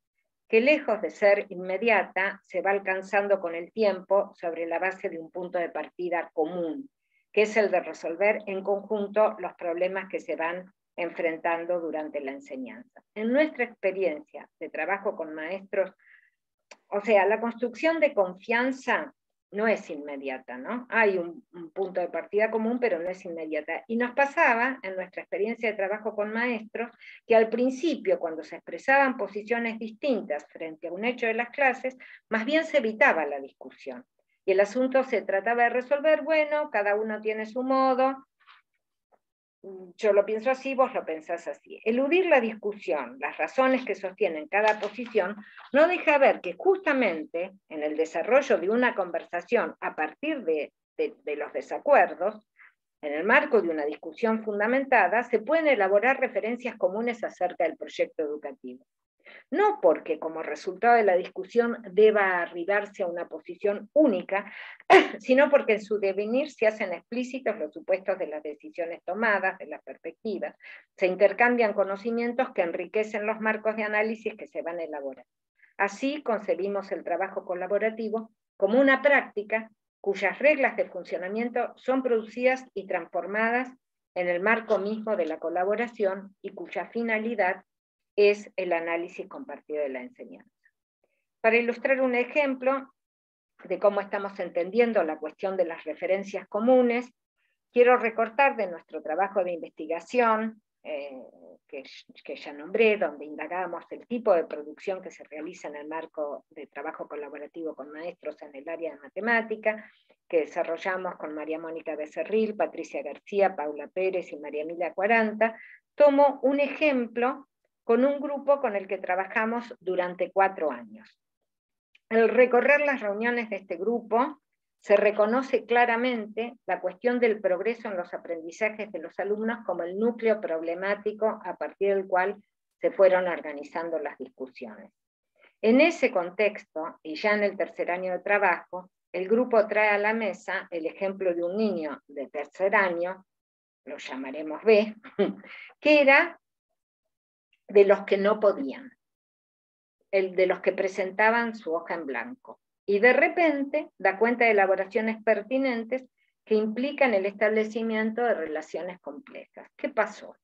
que lejos de ser inmediata, se va alcanzando con el tiempo sobre la base de un punto de partida común, que es el de resolver en conjunto los problemas que se van enfrentando durante la enseñanza. En nuestra experiencia de trabajo con maestros, o sea, la construcción de confianza no es inmediata, ¿no? Hay un, punto de partida común, pero no es inmediata. Y nos pasaba en nuestra experiencia de trabajo con maestros que al principio, cuando se expresaban posiciones distintas frente a un hecho de las clases, más bien se evitaba la discusión. Y el asunto se trataba de resolver, bueno, cada uno tiene su modo, yo lo pienso así, vos lo pensás así. Eludir la discusión, las razones que sostienen cada posición, no deja ver que justamente en el desarrollo de una conversación a partir de, de los desacuerdos, en el marco de una discusión fundamentada, se pueden elaborar referencias comunes acerca del proyecto educativo no porque como resultado de la discusión deba arribarse a una posición única, sino porque en su devenir se hacen explícitos los supuestos de las decisiones tomadas, de las perspectivas, se intercambian conocimientos que enriquecen los marcos de análisis que se van a elaborar. Así concebimos el trabajo colaborativo como una práctica cuyas reglas de funcionamiento son producidas y transformadas en el marco mismo de la colaboración y cuya finalidad es el análisis compartido de la enseñanza. Para ilustrar un ejemplo de cómo estamos entendiendo la cuestión de las referencias comunes, quiero recortar de nuestro trabajo de investigación, eh, que, ya nombré, donde indagamos el tipo de producción que se realiza en el marco de trabajo colaborativo con maestros en el área de matemática, que desarrollamos con María Mónica Becerril, Patricia García, Paula Pérez y María Emilia Cuaranta, tomo un ejemplo con un grupo con el que trabajamos durante cuatro años. Al recorrer las reuniones de este grupo, se reconoce claramente la cuestión del progreso en los aprendizajes de los alumnos como el núcleo problemático a partir del cual se fueron organizando las discusiones. En ese contexto, y ya en el tercer año de trabajo, el grupo trae a la mesa el ejemplo de un niño de tercer año, lo llamaremos B, que era de los que no podían, el de los que presentaban su hoja en blanco y de repente da cuenta de elaboraciones pertinentes que implican el establecimiento de relaciones complejas. ¿Qué pasó?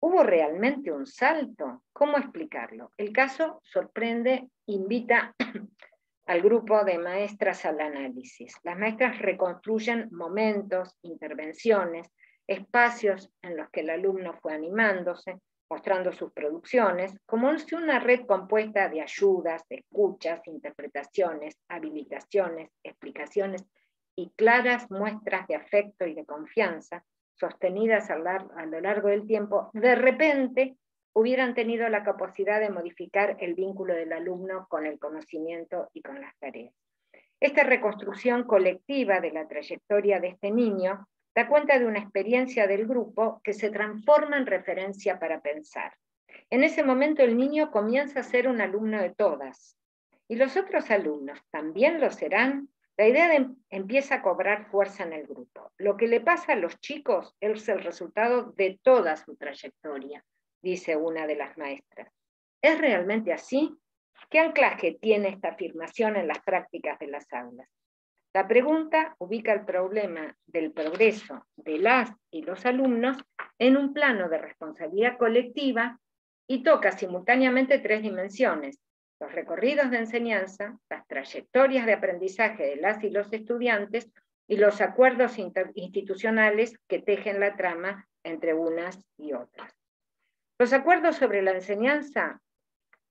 ¿Hubo realmente un salto? ¿Cómo explicarlo? El caso sorprende, invita al grupo de maestras al análisis. Las maestras reconstruyen momentos, intervenciones, espacios en los que el alumno fue animándose, mostrando sus producciones, como si una red compuesta de ayudas, escuchas, interpretaciones, habilitaciones, explicaciones y claras muestras de afecto y de confianza, sostenidas a lo largo del tiempo, de repente hubieran tenido la capacidad de modificar el vínculo del alumno con el conocimiento y con las tareas. Esta reconstrucción colectiva de la trayectoria de este niño da cuenta de una experiencia del grupo que se transforma en referencia para pensar. En ese momento el niño comienza a ser un alumno de todas. ¿Y los otros alumnos también lo serán? La idea empieza a cobrar fuerza en el grupo. Lo que le pasa a los chicos es el resultado de toda su trayectoria, dice una de las maestras. ¿Es realmente así? ¿Qué anclaje tiene esta afirmación en las prácticas de las aulas? La pregunta ubica el problema del progreso de las y los alumnos en un plano de responsabilidad colectiva y toca simultáneamente tres dimensiones, los recorridos de enseñanza, las trayectorias de aprendizaje de las y los estudiantes y los acuerdos institucionales que tejen la trama entre unas y otras. Los acuerdos sobre la enseñanza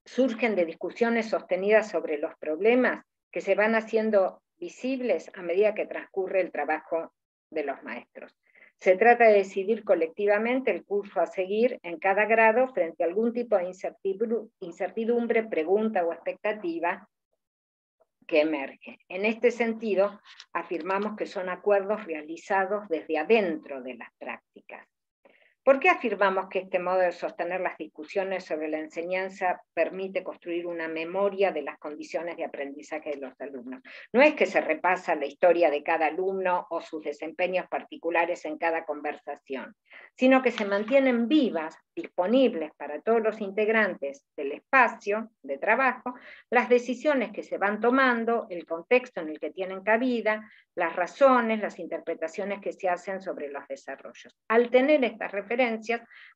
surgen de discusiones sostenidas sobre los problemas que se van haciendo visibles a medida que transcurre el trabajo de los maestros. Se trata de decidir colectivamente el curso a seguir en cada grado frente a algún tipo de incertidumbre, pregunta o expectativa que emerge. En este sentido, afirmamos que son acuerdos realizados desde adentro de las prácticas. ¿Por qué afirmamos que este modo de sostener las discusiones sobre la enseñanza permite construir una memoria de las condiciones de aprendizaje de los alumnos? No es que se repasa la historia de cada alumno o sus desempeños particulares en cada conversación, sino que se mantienen vivas, disponibles para todos los integrantes del espacio de trabajo, las decisiones que se van tomando, el contexto en el que tienen cabida, las razones, las interpretaciones que se hacen sobre los desarrollos. Al tener estas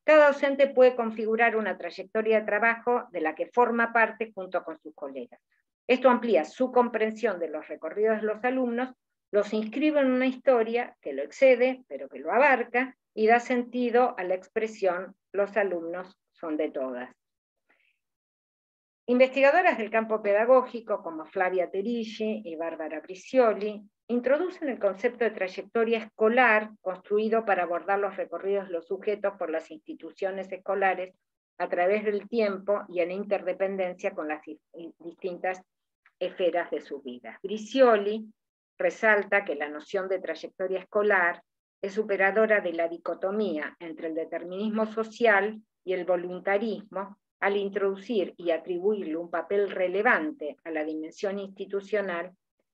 cada docente puede configurar una trayectoria de trabajo de la que forma parte junto con sus colegas. Esto amplía su comprensión de los recorridos de los alumnos, los inscribe en una historia que lo excede, pero que lo abarca, y da sentido a la expresión los alumnos son de todas. Investigadoras del campo pedagógico como Flavia Terigi y Bárbara Bricioli introducen el concepto de trayectoria escolar construido para abordar los recorridos de los sujetos por las instituciones escolares a través del tiempo y en interdependencia con las distintas esferas de su vida. Bricioli resalta que la noción de trayectoria escolar es superadora de la dicotomía entre el determinismo social y el voluntarismo al introducir y atribuirle un papel relevante a la dimensión institucional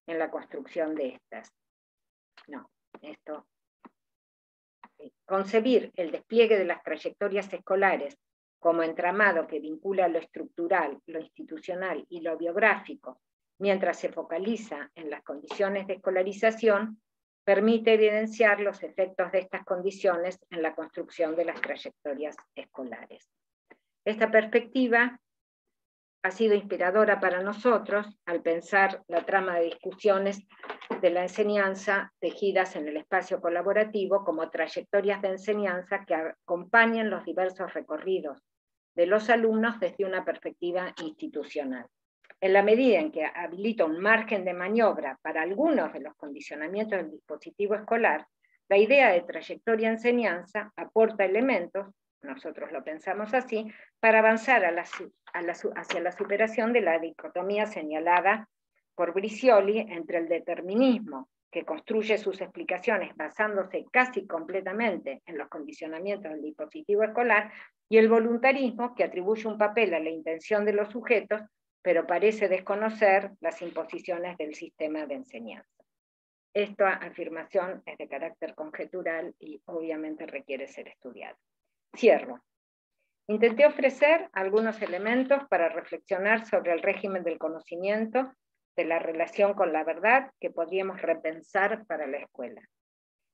en la construcción de estas. No, esto. Concebir el despliegue de las trayectorias escolares como entramado que vincula lo estructural, lo institucional y lo biográfico, mientras se focaliza en las condiciones de escolarización, permite evidenciar los efectos de estas condiciones en la construcción de las trayectorias escolares. Esta perspectiva ha sido inspiradora para nosotros al pensar la trama de discusiones de la enseñanza tejidas en el espacio colaborativo como trayectorias de enseñanza que acompañen los diversos recorridos de los alumnos desde una perspectiva institucional. En la medida en que habilita un margen de maniobra para algunos de los condicionamientos del dispositivo escolar, la idea de trayectoria enseñanza aporta elementos, nosotros lo pensamos así, para avanzar hacia la superación de la dicotomía señalada por Bricioli entre el determinismo, que construye sus explicaciones basándose casi completamente en los condicionamientos del dispositivo escolar, y el voluntarismo, que atribuye un papel a la intención de los sujetos, pero parece desconocer las imposiciones del sistema de enseñanza. Esta afirmación es de carácter conjetural y obviamente requiere ser estudiada. Cierro. Intenté ofrecer algunos elementos para reflexionar sobre el régimen del conocimiento de la relación con la verdad que podríamos repensar para la escuela.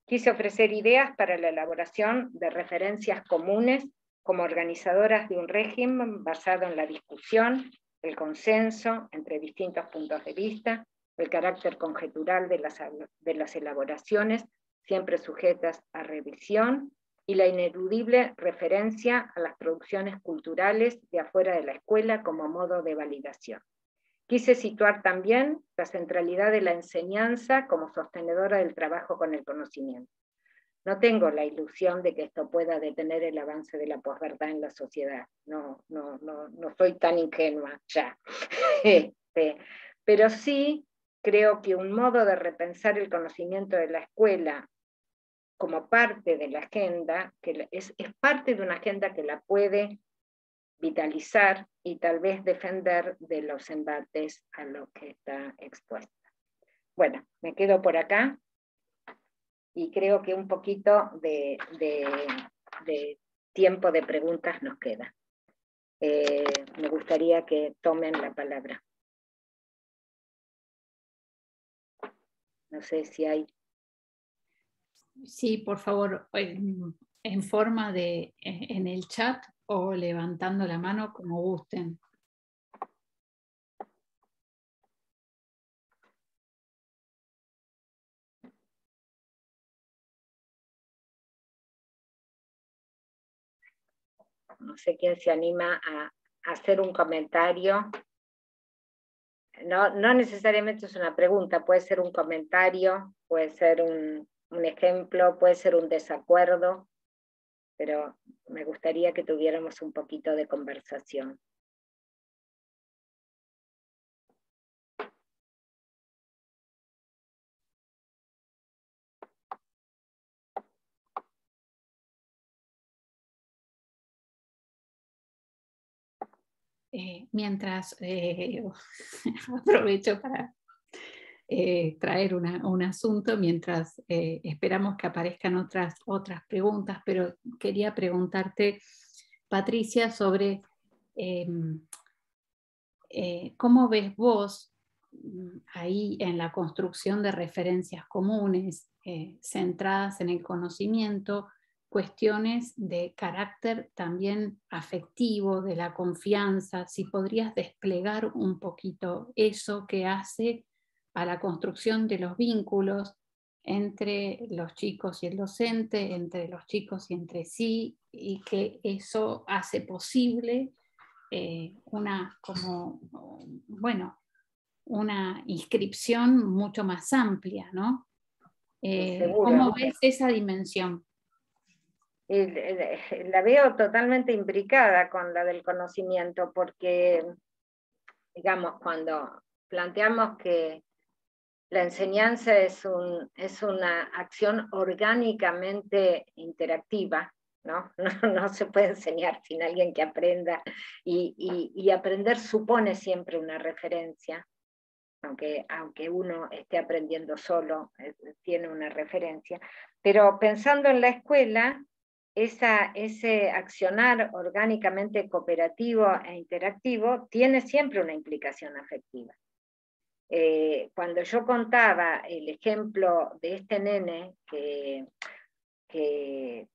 Quise ofrecer ideas para la elaboración de referencias comunes como organizadoras de un régimen basado en la discusión, el consenso entre distintos puntos de vista, el carácter conjetural de las, de las elaboraciones, siempre sujetas a revisión, y la ineludible referencia a las producciones culturales de afuera de la escuela como modo de validación. Quise situar también la centralidad de la enseñanza como sostenedora del trabajo con el conocimiento. No tengo la ilusión de que esto pueda detener el avance de la posverdad en la sociedad. No, no, no, no soy tan ingenua ya. Este, pero sí creo que un modo de repensar el conocimiento de la escuela como parte de la agenda, que es, es parte de una agenda que la puede vitalizar y tal vez defender de los embates a los que está expuesta. Bueno, me quedo por acá y creo que un poquito de, tiempo de preguntas nos queda. Eh, me gustaría que tomen la palabra. No sé si hay. Sí, por favor, en forma de en el chat o levantando la mano como gusten. No sé quién se anima a, hacer un comentario. No, no, necesariamente es una pregunta, puede ser un comentario, puede ser un, un ejemplo, puede ser un desacuerdo pero me gustaría que tuviéramos un poquito de conversación. Eh, mientras eh, aprovecho para eh, traer un asunto mientras eh, esperamos que aparezcan otras, otras preguntas, pero quería preguntarte, Patricia, sobre em, eh, cómo ves vos mm, ahí en la construcción de referencias comunes centradas en el conocimiento, cuestiones de carácter también afectivo, de la confianza, si podrías desplegar un poquito eso que hace a la construcción de los vínculos entre los chicos y el docente, entre los chicos y entre sí, y que eso hace posible eh, una, como, bueno, una inscripción mucho más amplia, ¿no? Eh, ¿Cómo ves esa dimensión? La veo totalmente imbricada con la del conocimiento, porque, digamos, cuando planteamos que la enseñanza es, un, es una acción orgánicamente interactiva, ¿no? ¿no? se puede enseñar sin alguien que aprenda y, aprender supone siempre una referencia, aunque, aunque uno esté aprendiendo solo, eh, tiene una referencia. Pero pensando en la escuela, esa, ese accionar orgánicamente cooperativo e interactivo tiene siempre una implicación afectiva. Eh, cuando yo contaba el ejemplo de este nene que, que,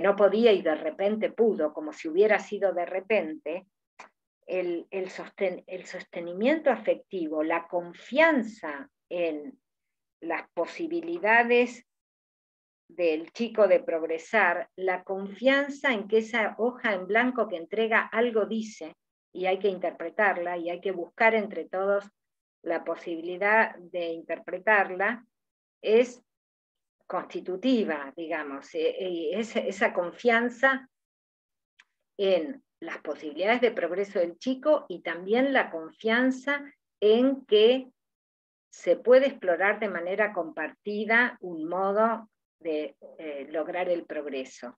no podía y de repente pudo, como si hubiera sido de repente, el, el sostenimiento afectivo, la confianza en las posibilidades del chico de progresar, la confianza en que esa hoja en blanco que entrega algo dice y hay que interpretarla y hay que buscar entre todos la posibilidad de interpretarla, es constitutiva, digamos, e, esa confianza en las posibilidades de progreso del chico y también la confianza en que se puede explorar de manera compartida un modo de eh, lograr el progreso.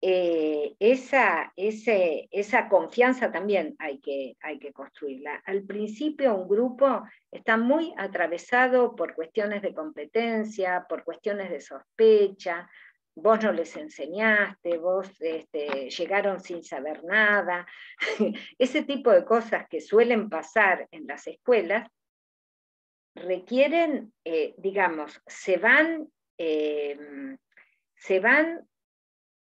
Eh, esa, esa confianza también hay que, hay que construirla. Al principio un grupo está muy atravesado por cuestiones de competencia, por cuestiones de sospecha, vos no les enseñaste, vos este, llegaron sin saber nada. Ese tipo de cosas que suelen pasar en las escuelas requieren, eh, digamos, se van, em, se van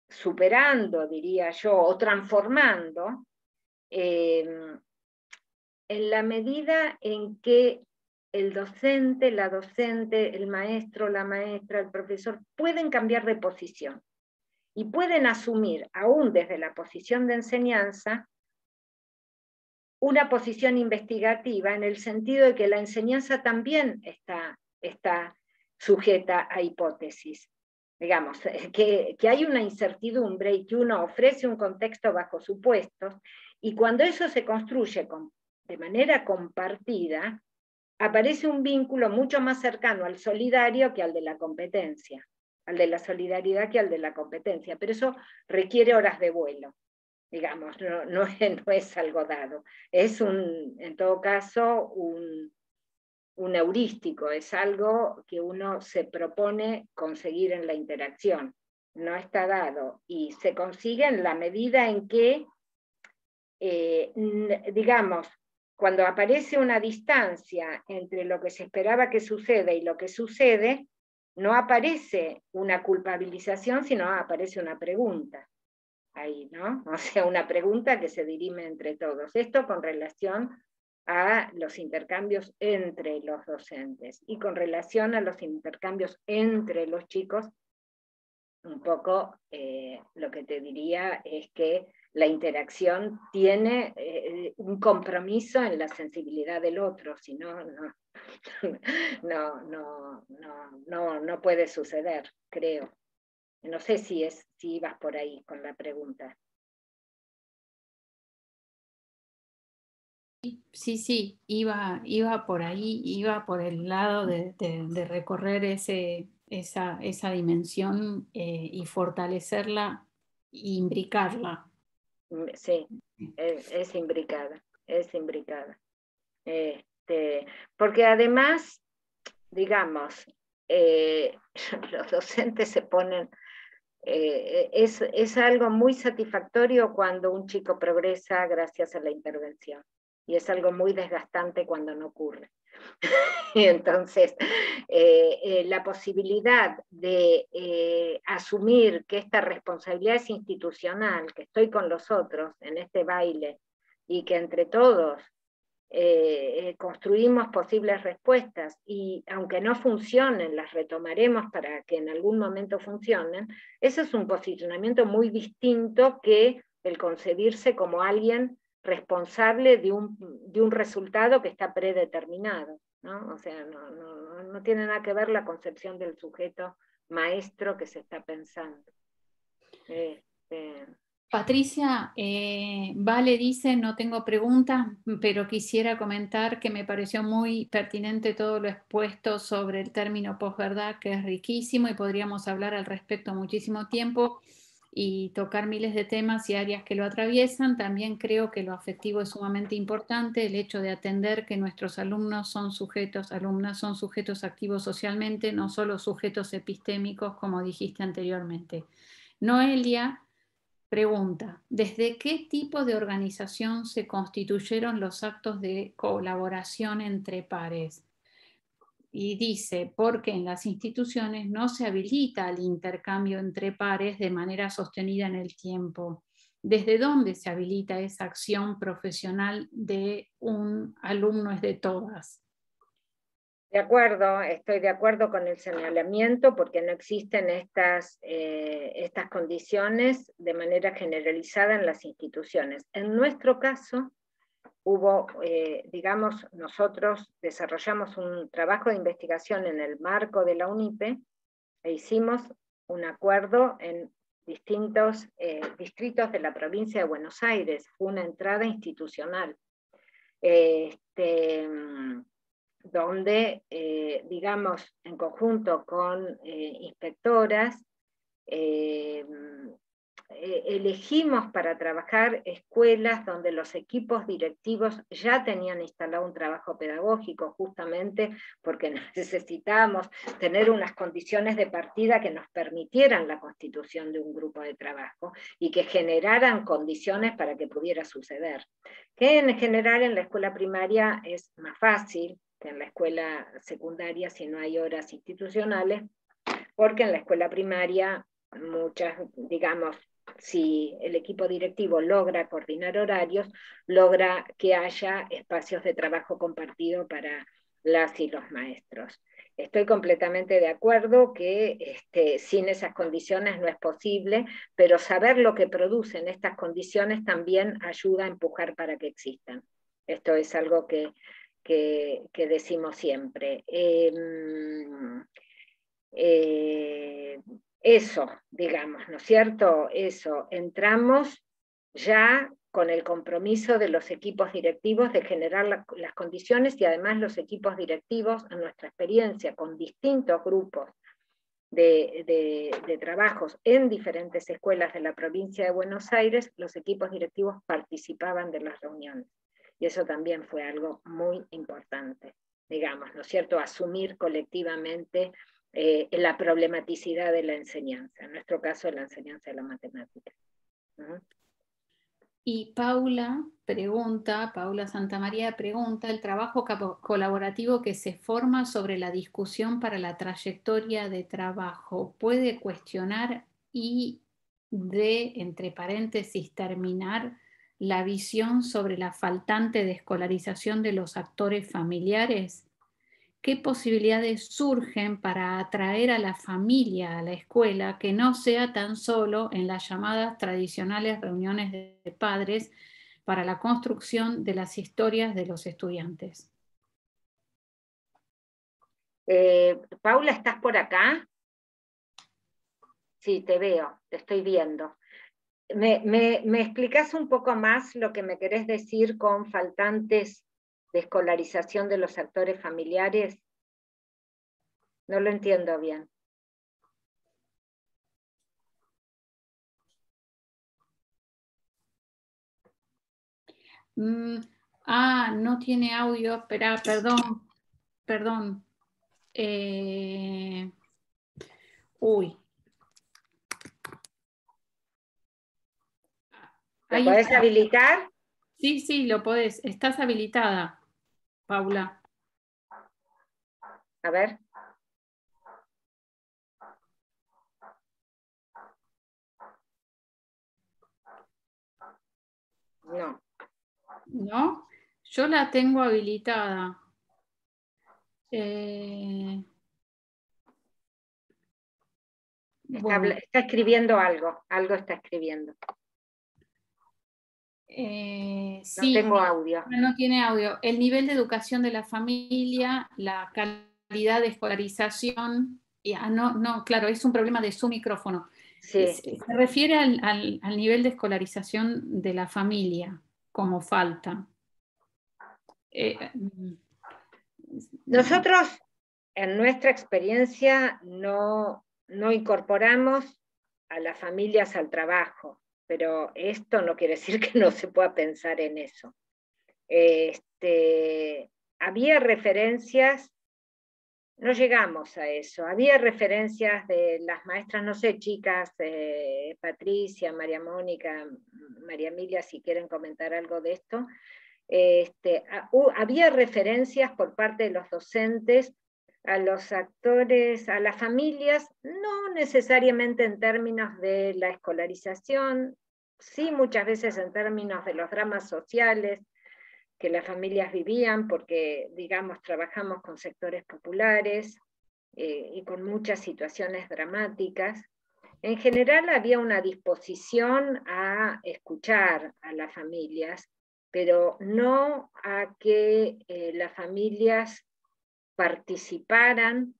superando, diría yo, o transformando em, en la medida en que el docente, la docente, el maestro, la maestra, el profesor pueden cambiar de posición y pueden asumir, aún desde la posición de enseñanza, una posición investigativa en el sentido de que la enseñanza también está, está sujeta a hipótesis. Digamos, que, que hay una incertidumbre y que uno ofrece un contexto bajo supuestos, y cuando eso se construye con, de manera compartida, aparece un vínculo mucho más cercano al solidario que al de la competencia, al de la solidaridad que al de la competencia, pero eso requiere horas de vuelo, digamos, no, no, es, algo dado, es un, en todo caso un, un heurístico, es algo que uno se propone conseguir en la interacción, no está dado y se consigue en la medida en que, eh, digamos, cuando aparece una distancia entre lo que se esperaba que suceda y lo que sucede, no aparece una culpabilización, sino aparece una pregunta. Ahí, ¿no? O sea, una pregunta que se dirime entre todos. Esto con relación a los intercambios entre los docentes y con relación a los intercambios entre los chicos, un poco eh, lo que te diría es que la interacción tiene eh, un compromiso en la sensibilidad del otro, si no, no, no, no, no, puede suceder, creo. No sé si, es, si ibas por ahí con la pregunta. Sí, sí, iba, iba por ahí, iba por el lado de, recorrer ese, esa, esa dimensión eh, y fortalecerla e imbricarla Mm, sí, es, imbricada, es imbricada. Este, porque además, digamos, eh, los docentes se ponen, eh, es, es algo muy satisfactorio cuando un chico progresa gracias a la intervención y es algo muy desgastante cuando no ocurre. entonces, eh, eh, la posibilidad de eh, asumir que esta responsabilidad es institucional, que estoy con los otros en este baile y que entre todos construimos posibles respuestas y aunque no funcionen, las retomaremos para que en algún momento funcionen, eso es un posicionamiento muy distinto que el concebirse como alguien responsable de un, de un resultado que está predeterminado. ¿no? O sea, no, no, no, tiene nada que ver la concepción del sujeto maestro que se está pensando. Este, Patricia, eh, Vale dice, no tengo preguntas, pero quisiera comentar que me pareció muy pertinente todo lo expuesto sobre el término posverdad, que es riquísimo y podríamos hablar al respecto muchísimo tiempo y tocar miles de temas y áreas que lo atraviesan. También creo que lo afectivo es sumamente importante, el hecho de atender que nuestros alumnos son sujetos, alumnas son sujetos activos socialmente, no solo sujetos epistémicos, como dijiste anteriormente. Noelia pregunta, ¿desde qué tipo de organización se constituyeron los actos de colaboración entre pares? Y dice, porque en las instituciones no se habilita el intercambio entre pares de manera sostenida en el tiempo. ¿Desde dónde se habilita esa acción profesional de un alumno es de todas? De acuerdo, estoy de acuerdo con el señalamiento porque no existen estas, eh, estas condiciones de manera generalizada en las instituciones. En nuestro caso, hubo, eh, digamos, nosotros desarrollamos un trabajo de investigación en el marco de la UNIPE e hicimos un acuerdo en distintos eh, distritos de la provincia de Buenos Aires, una entrada institucional. Este, donde, eh, digamos, en conjunto con eh, inspectoras, eh, elegimos para trabajar escuelas donde los equipos directivos ya tenían instalado un trabajo pedagógico, justamente porque necesitábamos tener unas condiciones de partida que nos permitieran la constitución de un grupo de trabajo y que generaran condiciones para que pudiera suceder. Que en general en la escuela primaria es más fácil, que en la escuela secundaria si no hay horas institucionales, porque en la escuela primaria muchas, digamos, si el equipo directivo logra coordinar horarios, logra que haya espacios de trabajo compartido para las y los maestros. Estoy completamente de acuerdo que este, sin esas condiciones no es posible, pero saber lo que producen estas condiciones también ayuda a empujar para que existan. Esto es algo que que, decimos siempre. Em, eh, eso, digamos, ¿no es cierto? Eso, entramos ya con el compromiso de los equipos directivos de generar las condiciones y además los equipos directivos, en nuestra experiencia con distintos grupos de, de, trabajos en diferentes escuelas de la provincia de Buenos Aires, los equipos directivos participaban de las reuniones. Y eso también fue algo muy importante, digamos, ¿no es cierto? Asumir colectivamente eh, la problematicidad de la enseñanza, en nuestro caso la enseñanza de la matemática. Y Paula pregunta, Paula Santamaría pregunta, el trabajo colaborativo que se forma sobre la discusión para la trayectoria de trabajo puede cuestionar y de, entre paréntesis, terminar la visión sobre la faltante de escolarización de los actores familiares? ¿Qué posibilidades surgen para atraer a la familia a la escuela que no sea tan solo en las llamadas tradicionales reuniones de padres para la construcción de las historias de los estudiantes? Eh, Paula, ¿estás por acá? Sí, te veo, te estoy viendo. ¿Me, me, explicas un poco más lo que me querés decir con faltantes de escolarización de los actores familiares? No lo entiendo bien. Mm, ah, no tiene audio. Espera, perdón, perdón. Eh, uy, ¿Lo podés habilitar? Sí, sí, lo podés. Estás habilitada, Paula. A ver. No. ¿No? Yo la tengo habilitada. Eh, está, escribiendo algo, algo está escribiendo. Eh, no tengo audio. No tiene audio. El nivel de educación de la familia, la calidad de escolarización. Ah, no, no, claro, es un problema de su micrófono. Se, refiere al, nivel de escolarización de la familia como falta. Eh, Nosotros, en nuestra experiencia, no, no incorporamos a las familias al trabajo pero esto no quiere decir que no se pueda pensar en eso. Este, había referencias, no llegamos a eso, había referencias de las maestras, no sé, chicas, eh, Patricia, María Mónica, María Emilia, si quieren comentar algo de esto. Este, había referencias por parte de los docentes a los actores, a las familias, no necesariamente en términos de la escolarización, sí muchas veces en términos de los dramas sociales, que las familias vivían, porque, digamos, trabajamos con sectores populares eh, y con muchas situaciones dramáticas. En general había una disposición a escuchar a las familias, pero no a que eh, las familias participaran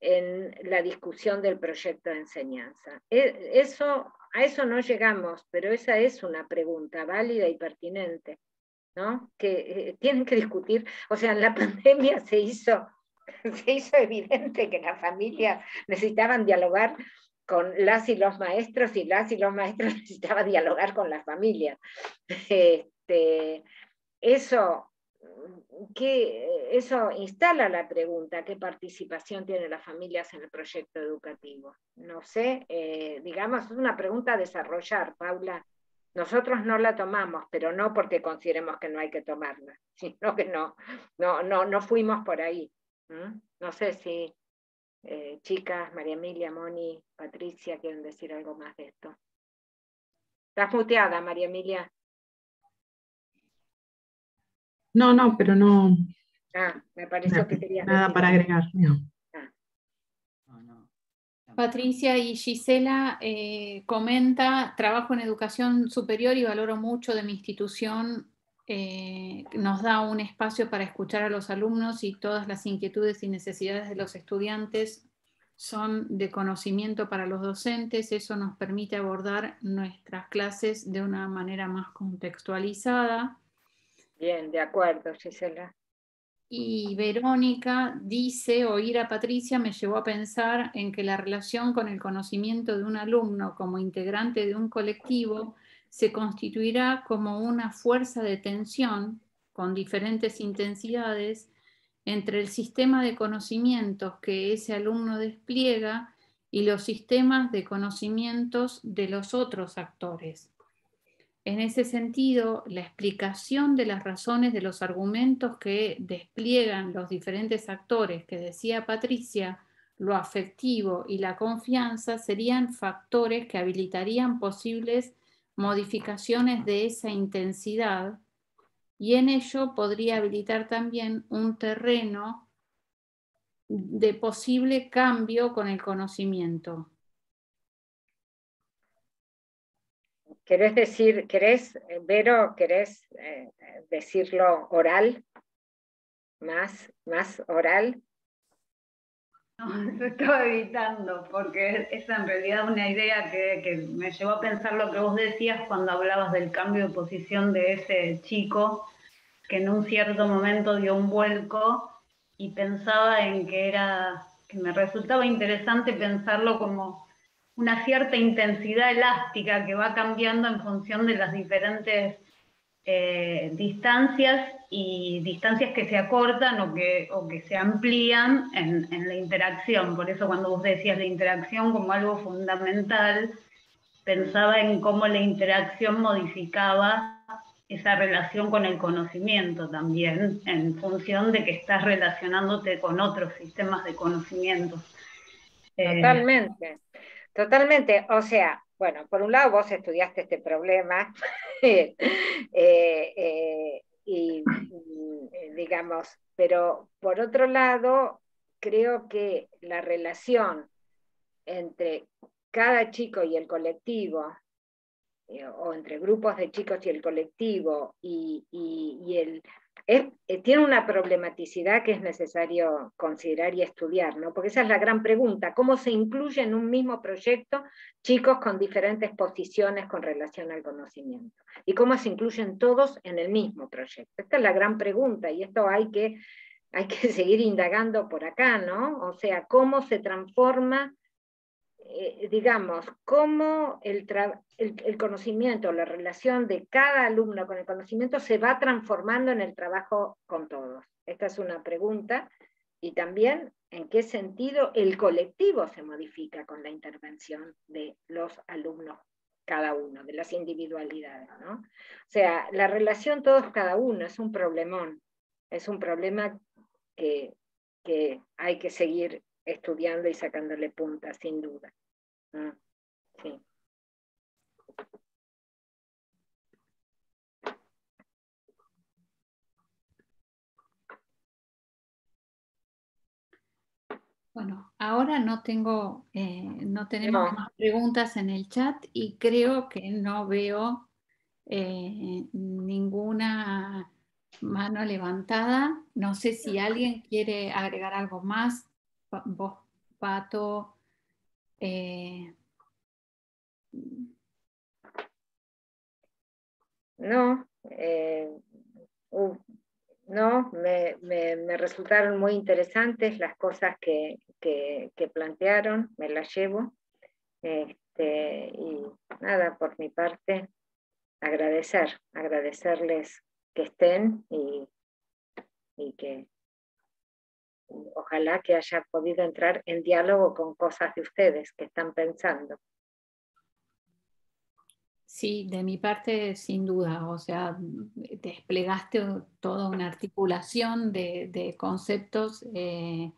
en la discusión del proyecto de enseñanza. E, eso, a eso no llegamos, pero esa es una pregunta válida y pertinente, ¿no? Que eh, tienen que discutir, o sea, en la pandemia se hizo, se hizo evidente que las familias necesitaban dialogar con las y los maestros y las y los maestros necesitaban dialogar con las familias. Este, eso que eso instala la pregunta, ¿qué participación tienen las familias en el proyecto educativo? No sé, eh, digamos, es una pregunta a desarrollar, Paula. Nosotros no la tomamos, pero no porque consideremos que no hay que tomarla, sino que no, no, no, no fuimos por ahí. No sé si eh, chicas, María Emilia, Moni, Patricia quieren decir algo más de esto. Estás muteada, María Emilia. No, no, pero no. Ah, me pareció que querías Nada para agregar. Ah. Patricia y Gisela eh, comenta, trabajo en educación superior y valoro mucho de mi institución. Eh, nos da un espacio para escuchar a los alumnos y todas las inquietudes y necesidades de los estudiantes son de conocimiento para los docentes. Eso nos permite abordar nuestras clases de una manera más contextualizada. Bien, de acuerdo, Gisela. Y Verónica dice, oír a Patricia me llevó a pensar en que la relación con el conocimiento de un alumno como integrante de un colectivo se constituirá como una fuerza de tensión con diferentes intensidades entre el sistema de conocimientos que ese alumno despliega y los sistemas de conocimientos de los otros actores. En ese sentido, la explicación de las razones de los argumentos que despliegan los diferentes actores que decía Patricia, lo afectivo y la confianza serían factores que habilitarían posibles modificaciones de esa intensidad y en ello podría habilitar también un terreno de posible cambio con el conocimiento. ¿Querés decir, querés, eh, Vero, querés eh, decirlo oral? ¿Más, más oral? No, lo estaba evitando, porque es en realidad una idea que, que, me llevó a pensar lo que vos decías cuando hablabas del cambio de posición de ese chico que en un cierto momento dio un vuelco y pensaba en que era, que me resultaba interesante pensarlo como una cierta intensidad elástica que va cambiando en función de las diferentes eh, distancias y distancias que se acortan o que, o que se amplían en, en, la interacción. Por eso cuando vos decías la interacción como algo fundamental, pensaba en cómo la interacción modificaba esa relación con el conocimiento también, en función de que estás relacionándote con otros sistemas de conocimiento. Eh, Totalmente. O sea, bueno, por un lado vos estudiaste este problema eh, eh, y, digamos, pero por otro lado, creo que la relación entre cada chico y el colectivo, eh, o entre grupos de chicos y el colectivo, y, y el eh, tiene una problematicidad que es necesario considerar y estudiar, ¿no? Porque esa es la gran pregunta, ¿cómo se incluye en un mismo proyecto chicos con diferentes posiciones con relación al conocimiento? ¿Y cómo se incluyen todos en el mismo proyecto? Esta es la gran pregunta y esto hay que, hay que seguir indagando por acá, ¿no? O sea, ¿cómo se transforma eh, digamos, cómo el, el, conocimiento, la relación de cada alumno con el conocimiento se va transformando en el trabajo con todos. Esta es una pregunta. Y también en qué sentido el colectivo se modifica con la intervención de los alumnos, cada uno, de las individualidades. ¿no? O sea, la relación todos cada uno es un problemón, es un problema que, que hay que seguir estudiando y sacándole punta, sin duda. Ah, bueno, ahora no tengo, eh, no tenemos más preguntas en el chat y creo que no veo eh, ninguna mano levantada. No sé si alguien quiere agregar algo más Pato. Eh, no, no, me, resultaron muy interesantes las cosas que, plantearon, me las llevo. Este, y nada, por mi parte, agradecer, agradecerles que estén y, que ojalá que haya podido entrar en diálogo con cosas de ustedes que están pensando. Sí, de mi parte, sin duda. O sea, desplegaste toda una articulación de, conceptos eh,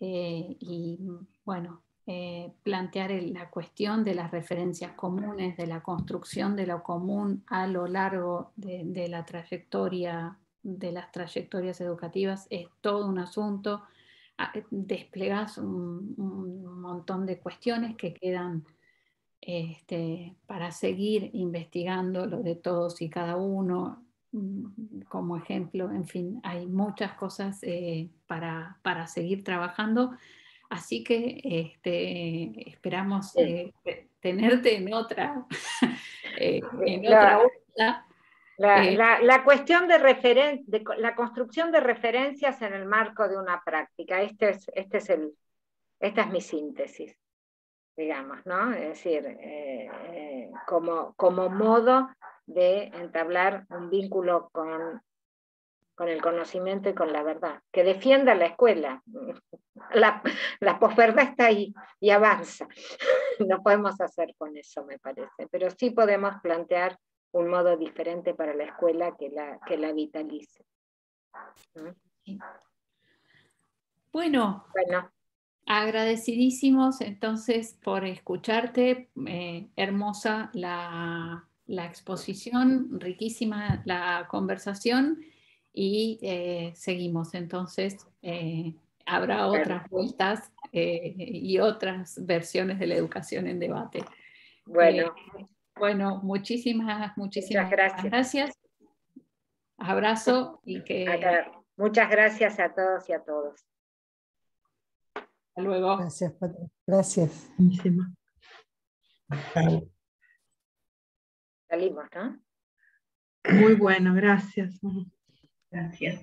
eh, y, bueno, eh, plantear la cuestión de las referencias comunes, de la construcción de lo común a lo largo de, la trayectoria, de las trayectorias educativas, es todo un asunto. Ah, desplegas un montón de cuestiones que quedan este, para seguir investigando lo de todos y cada uno mm, como ejemplo. En fin, hay muchas cosas eh, para, para, seguir trabajando. Así que este, esperamos eh, tenerte en otra, eh, en otra la, la, cuestión de, de, la construcción de referencias en el marco de una práctica. Este es, este es el, esta es mi síntesis digamos, ¿no? Es decir, eh, eh, como, como modo de entablar un vínculo con, con el conocimiento y con la verdad, que defienda la escuela. La, la posverdad está ahí y avanza. No podemos hacer con eso, me parece, pero sí podemos plantear un modo diferente para la escuela que la, que la vitalice. Bueno, bueno, Agradecidísimos entonces por escucharte, eh, hermosa la, exposición, riquísima la conversación y eh, seguimos. Entonces, eh, habrá otras vueltas y otras versiones de la educación en debate. Bueno, bueno muchísimas, muchísimas gracias. gracias. Abrazo y que... Muchas gracias a todos y a todos luego. Gracias, Gracias. Salimos, ¿no? Muy bueno, gracias. Gracias.